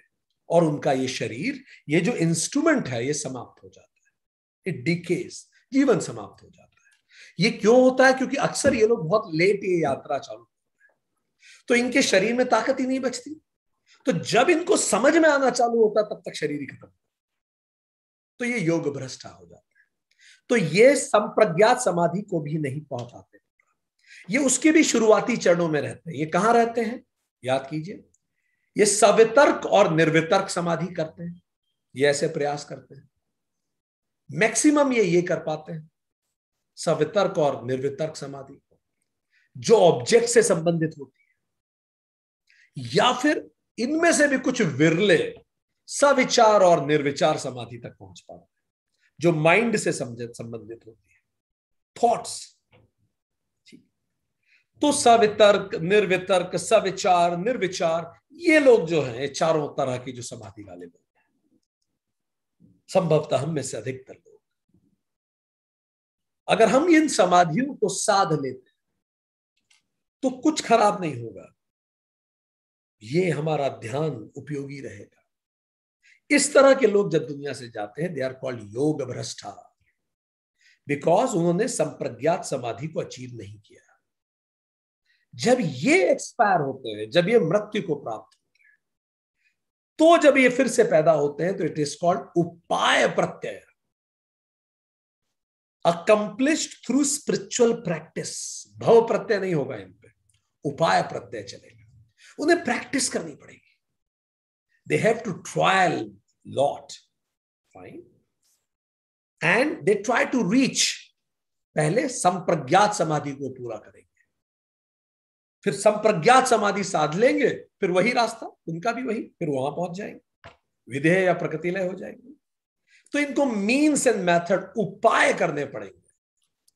और उनका ये शरीर, ये जो इंस्ट्रूमेंट है, ये समाप्त हो जाता है। इट डिकेस जीवन समाप्त हो जाता है। ये क्यों होता है? क्योंकि अक्सर ये लोग बहुत लेट ये यात्रा चालू करते हैं। तो इनके शरीर में ताकत ही नहीं बचती। तो जब इनको समझ में आना चालू होता तब तक शरीर खत्म तो ये योग भ्रष्टा हो जाता है। तो ये संप्रज्ञात समाधि को भी नहीं पहुँच पाते ये उसके भी शुरुआती चरणों में रहते हैं। ये कहाँ रहते हैं? याद कीजिए। ये सवितर्क और निर्वितर्क समाधि करते हैं। ये ऐसे प्रयास करते हैं। मैक्सिमम ये ये कर पाते हैं। सवितर्क और निर्वितर्क समाधि जो ऑब्जेक्ट से संबंधित होती है। या फिर इनमें से भी कुछ विरले सविचार और निर्विचार समाधि तक पहुँच पाते हैं, जो माइंड से संबंधित होती है। थॉट्स तो सवितर्क, निर्वितर्क, सविचार, निर्विचार, ये लोग जो हैं, चारों तरह की जो समाधि वाले लोग हैं, संभवतः हम में से अधिकतर लोग। अगर हम इन समाधियों को साध लेते तो कुछ खराब नहीं होगा। ये हमारा ध्यान उपयोगी रहेगा। इस तरह के लोग जब दुनिया से जाते हैं दे आर कॉल्ड योग भ्रष्टा बिकॉज़ उन्होंने संप्रज्ञात समाधि को अचीव नहीं किया। जब ये एक्सपायर होते हैं, जब ये मृत्यु को प्राप्त होते हैं तो जब ये फिर से पैदा होते हैं तो इट इज़ कॉल्ड उपाय प्रत्यय। अकम्प्लिश्ड थ्रू स्पिरिचुअल प्रैक्टिस भव प्रत्यय नहीं होगा इन पे उपाय प्रत्यय चलेगा। उन्हें प्रैक्टिस करनी पड़ेगी। They have to trial lot fine and they try to reach पहले संप्रज्ञात समाधि को पूरा करेंगे। फिर संप्रज्ञात समाधि साध लेंगे, फिर वही रास्ता, उनका भी वही, फिर वहाँ पहुँच जाएँगे। विधेय या प्रकृतिलय हो जाएँगे। तो इनको मीन्स एंड मेथड उपाय करने पड़ेंगे।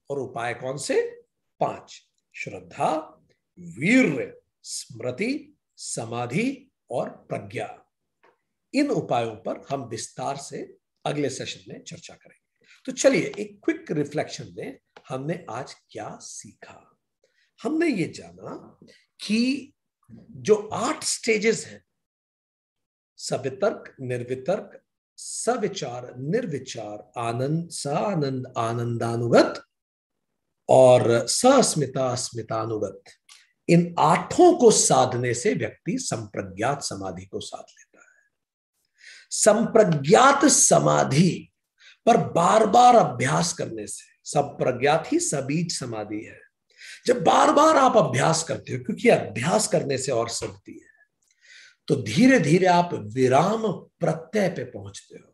और उपाय कौन से? पाँच, श्रद्धा वीर स्मृति, समाधि और प्रज्ञा। इन उपायों पर हम विस्तार से अगले सेशन में चर्चा करेंगे। तो चलिए, एक क्विक रिफ्लेक्शन में हमने आज क्या सीखा? हमने ये जाना कि जो आठ स्टेजेस हैं, सवितर्क, निर्वितर्क, सविचार, निर्विचार, आनंद स आनंद आनंदानुगत और सस्मिता स्मितानुगत। इन आठों को साधने से व्यक्ति संप्रज्ञात समाधि को साध लेता है। संप्रज्ञात समाधि पर बार बार अभ्यास करने से, संप्रज्ञात ही सबीज समाधि है। जब बार बार आप अभ्यास करते हो, क्योंकि अभ्यास करने से और सकती है तो धीरे धीरे आप विराम प्रत्यय पे पहुँचते हो।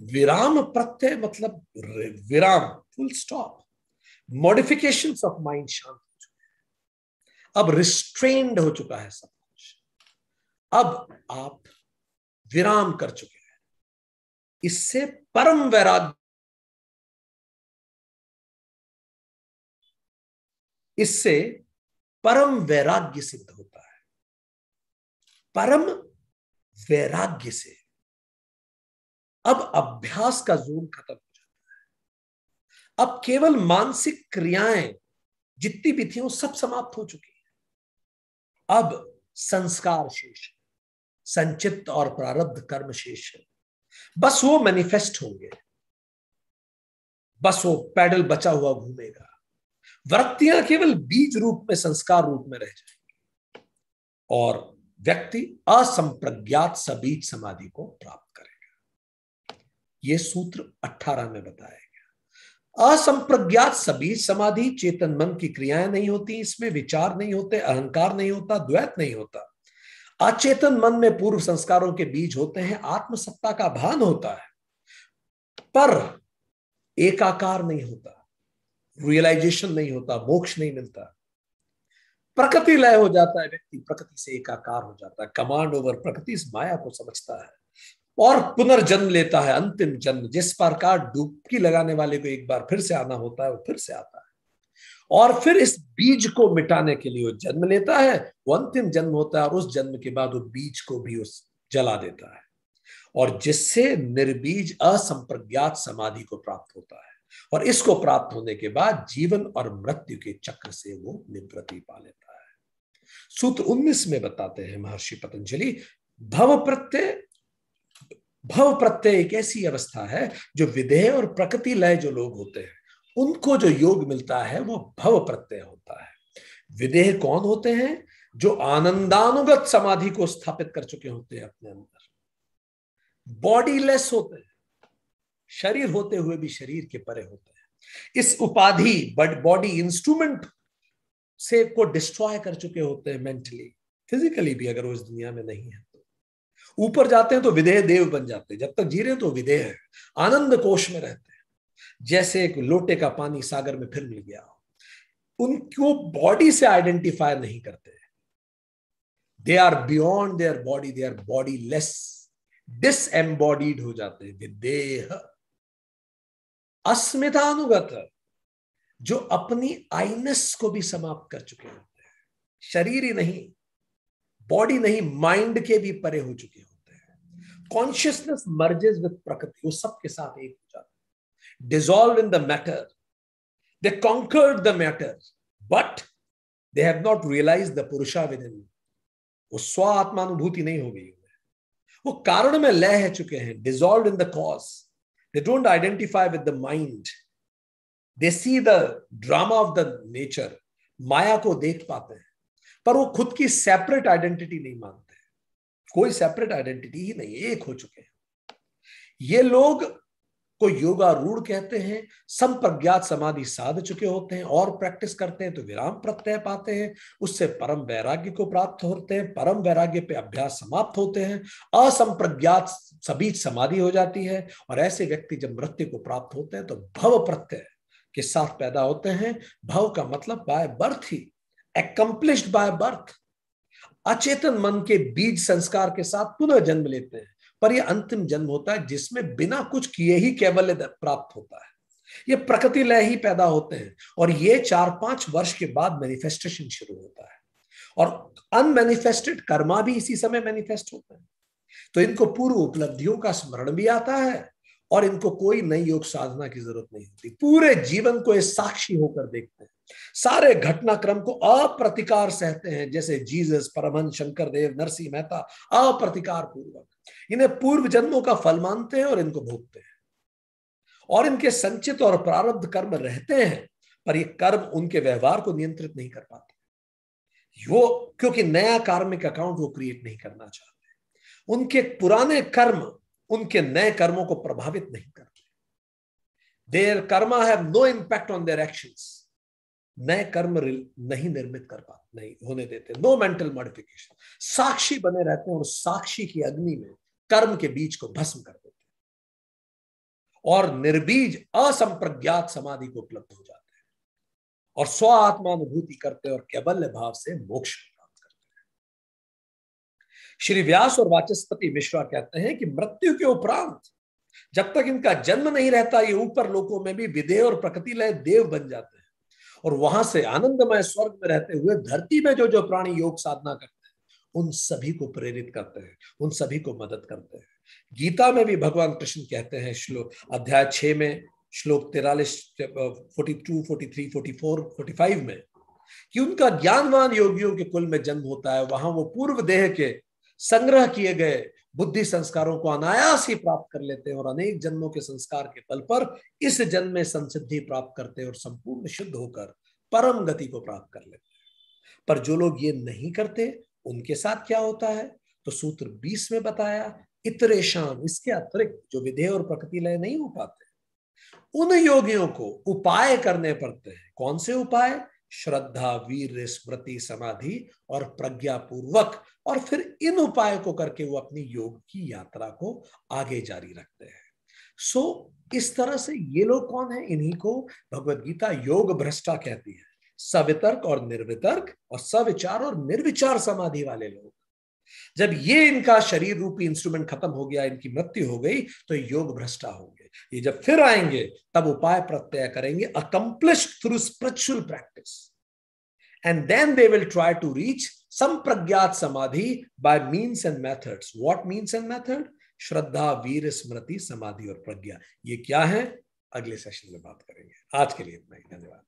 विराम प्रत्यय मतलब विराम full stop modification of mind शांत अब रिस्ट्रेन्ड हो चुका है सब कुछ। अब आप विराम कर चुके हैं। इससे परम वैराग्य इससे परम वैराग्य सिद्ध होता है। परम वैराग्य से अब अभ्यास का जोन खत्म हो जाता है। अब केवल मानसिक क्रियाएँ जितनी भी थी वो सब समाप्त हो चुकी अब संस्कार शेष, संचित और प्रारब्ध कर्म शेष है। बस वो मैनिफेस्ट होंगे। बस वो पैडल बचा हुआ घूमेगा। वृत्तियाँ केवल बीज रूप में, संस्कार रूप में रह जाएँगी। और व्यक्ति असंप्रज्ञात सबीज समाधि को प्राप्त करेगा। यह सूत्र 18 में बताया। असंप्रज्ञात सभी समाधि चेतन मन की क्रियाएँ नहीं होती, इसमें विचार नहीं होते, अहंकार नहीं होता, द्वैत नहीं होता। अचेतन मन में पूर्व संस्कारों के बीज होते हैं, आत्मसत्ता का भान होता है, पर एकाकार नहीं होता रियलाइजेशन नहीं होता, मोक्ष नहीं मिलता। प्रकृति लय हो जाता है व्यक्ति, प्रकृति से एकाकार हो जाता है कमांड ओवर प्रकृति इस माया को समझता है। और पुनर्जन्म लेता है, अंतिम जन्म। जिस प्रकार डुबकी लगाने वाले को एक बार फिर से आना होता है, वो फिर से आता है। और फिर इस बीज को मिटाने के लिए वो जन्म लेता है, वो अंतिम जन्म होता है और उस जन्म के बाद वो बीज को भी उस जला देता है। और जिससे निर्बीज, असंप्रज्ञात समाधि को प्राप्त होता है। और इसको प्राप्त होने के बाद जीवन और मृत्यु के चक्र से वो निवृत्ति पा लेता है। सूत्र 19 में बताते हैं, महर्षि पतंजलि, भव प्रत्यय भव प्रत्यय एक ऐसी अवस्था है जो विधेय और प्रकृति लय जो लोग होते हैं, उनको जो योग मिलता है, वो भव प्रत्यय होता है। विदेह कौन होते हैं? जो आनंदानुगत समाधि को स्थापित कर चुके होते हैं अपने अंदर। बॉडीलेस होते हैं। शरीर होते हुए भी शरीर के परे होते हैं। इस उपाधि बट बॉडी इंस्ट्रूमेंट से को डिस्ट्रॉय कर चुके होते हैं मेंटली फिजिकली भी, अगर वो इस दुनिया में नहीं है। ऊपर जाते हैं तो विदेह देव बन जाते हैं। जब तक जी रहे हैं तो विदेह है। आनंद कोश में रहते हैं। जैसे एक लोटे का पानी सागर में फिर मिल गया। उनको बॉडी से आइडेंटिफाई नहीं करते। They are beyond their body they are bodyless disembodied हो जाते हैं। विदेह। अस्मिता अस्मितानुगत, जो अपनी आइनस को भी समाप्त कर चुके होते हैं। शरीर ही नहीं बॉडी नहीं माइंड के भी परे हो चुके होते हैं। कॉन्शियसनेस मर्जेस विद प्रकृति, वो सबके साथ एक हो जाते हैं। Dissolve in the matter they conquered the matter but they have not realise the Purusha within वो स्व आत्मानुभूति नहीं हो गई उन्हें वो कारण में लय है चुके हैं dissolve in the cause they don't identify with the mind they see the drama of the nature माया को देख पाते हैं। पर वो खुद की सेपरेट आइडेंटिटी नहीं मानते। कोई सेपरेट आइडेंटिटी ही नहीं, एक हो चुके हैं। ये लोग को योगा रूढ़ कहते हैं, संप्रज्ञात समाधि साध चुके होते हैं और प्रैक्टिस करते हैं तो विराम प्रत्यय पाते हैं, उससे परम वैराग्य को प्राप्त होते हैं, परम वैराग्य पे अभ्यास समाप्त होते हैं, असंप्रज्ञात सभी समाधि हो जाती है और ऐसे व्यक्ति जब मृत्यु को प्राप्त होते हैं तो भव प्रत्यय के साथ पैदा होते हैं। भव का मतलब बाय बर्थ ही एकम्प्लिश्ड बाय बर्थ अचेतन मन के बीज संस्कार के साथ पुनः जन्म लेते हैं। पर यह अंतिम जन्म होता है, जिसमें बिना कुछ किए ही केवल प्राप्त होता है। ये प्रकृति लय ही पैदा होते हैं, और ये चार पाँच वर्ष के बाद मैनिफेस्टेशन शुरू होता है। और अनमेनिफेस्टेड कर्मा भी इसी समय मैनिफेस्ट होते हैं। तो इनको पूर्व उपलब्धियों का स्मरण भी आता है, और इनको कोई नई योग साधना की ज़रूरत नहीं होती। पूरे जीवन को ये साक्षी होकर देखते हैं। सारे घटनाक्रम को अप्रतिकार सहते हैं, जैसे जीसस परमन शंकर देव नरसिंह मेहता, अप्रतिकार पूर्वक। इन्हें पूर्व जन्मों का फल मानते हैं और इनको भोगते हैं। और इनके संचित और प्रारब्ध कर्म रहते हैं, पर ये कर्म उनके व्यवहार को नियंत्रित नहीं कर पाते। वो, क्योंकि नया कार्मिक अकाउंट वो क्रिएट नहीं करना चाहते। उनके पुराने कर्म उनके नए कर्मों को प्रभावित नहीं करते। Their karma have no impact on their actions नए कर्म नहीं निर्मित कर पाते नहीं होने देते नो मेंटल मॉडिफिकेशन साक्षी बने रहते हैं और साक्षी की अग्नि में कर्म के बीज को भस्म कर देते हैं। और निर्बीज, असंप्रज्ञात समाधि को उपलब्ध हो जाते हैं। और स्व आत्मानुभूति करते हैं और कैबल्य भाव से मोक्ष प्राप्त करते हैं। श्री व्यास और वाचस्पति मिश्रा कहते हैं कि मृत्यु के उपरांत, जब तक इनका जन्म नहीं रहता, ये ऊपर लोकों में भी विदेह और प्रकृति लय देव बन जाते हैं। और वहाँ से आनंदमय स्वर्ग में रहते हुए धरती में जो जो प्राणी योग साधना करते हैं, उन सभी को प्रेरित करते हैं, उन सभी को मदद करते हैं। गीता में भी भगवान कृष्ण कहते हैं, श्लोक, अध्याय छ में, श्लोक तिरालीस forty two forty three forty four forty five में, कि उनका ज्ञानवान योगियों के कुल में जन्म होता है, वहाँ वो पूर्व देह के संग्रह किए गए बुद्धि संस्कारों को अनायास ही प्राप्त कर लेते हैं और अनेक जन्मों के संस्कार के बल पर इस जन्म में संसिद्धि प्राप्त करते हैं और संपूर्ण शुद्ध होकर परम गति को प्राप्त कर लेते हैं। पर जो लोग ये नहीं करते, उनके साथ क्या होता है? तो सूत्र 20 में बताया, इतरे इतरेशान इसके अतिरिक्त जो विधेय और प्रकृति लय नहीं हो पाते, उन योगियों को उपाय करने पड़ते हैं। कौन से उपाय? श्रद्धा वीर स्मृति समाधि और प्रज्ञा पूर्वक और फिर इन उपायों को करके वो अपनी योग की यात्रा को आगे जारी रखते हैं। सो so, इस तरह से ये लोग कौन है? इन्हीं को भगवत गीता योग भ्रष्टा कहती है। सवितर्क और निर्वितर्क और सविचार और निर्विचार समाधि वाले लोग। जब ये इनका शरीर रूपी इंस्ट्रूमेंट खत्म हो गया इनकी मृत्यु हो गई तो योग भ्रष्टा होंगे ये जब फिर आएँगे, तब उपाय प्रत्यय करेंगे accomplish through spiritual practice and then they will try to reach सम प्रज्ञात समाधि by means and methods what means and method श्रद्धा, वीर, स्मृति, समाधि और प्रज्ञा। ये क्या है? अगले सेशन में बात करेंगे। आज के लिए इतना ही। धन्यवाद।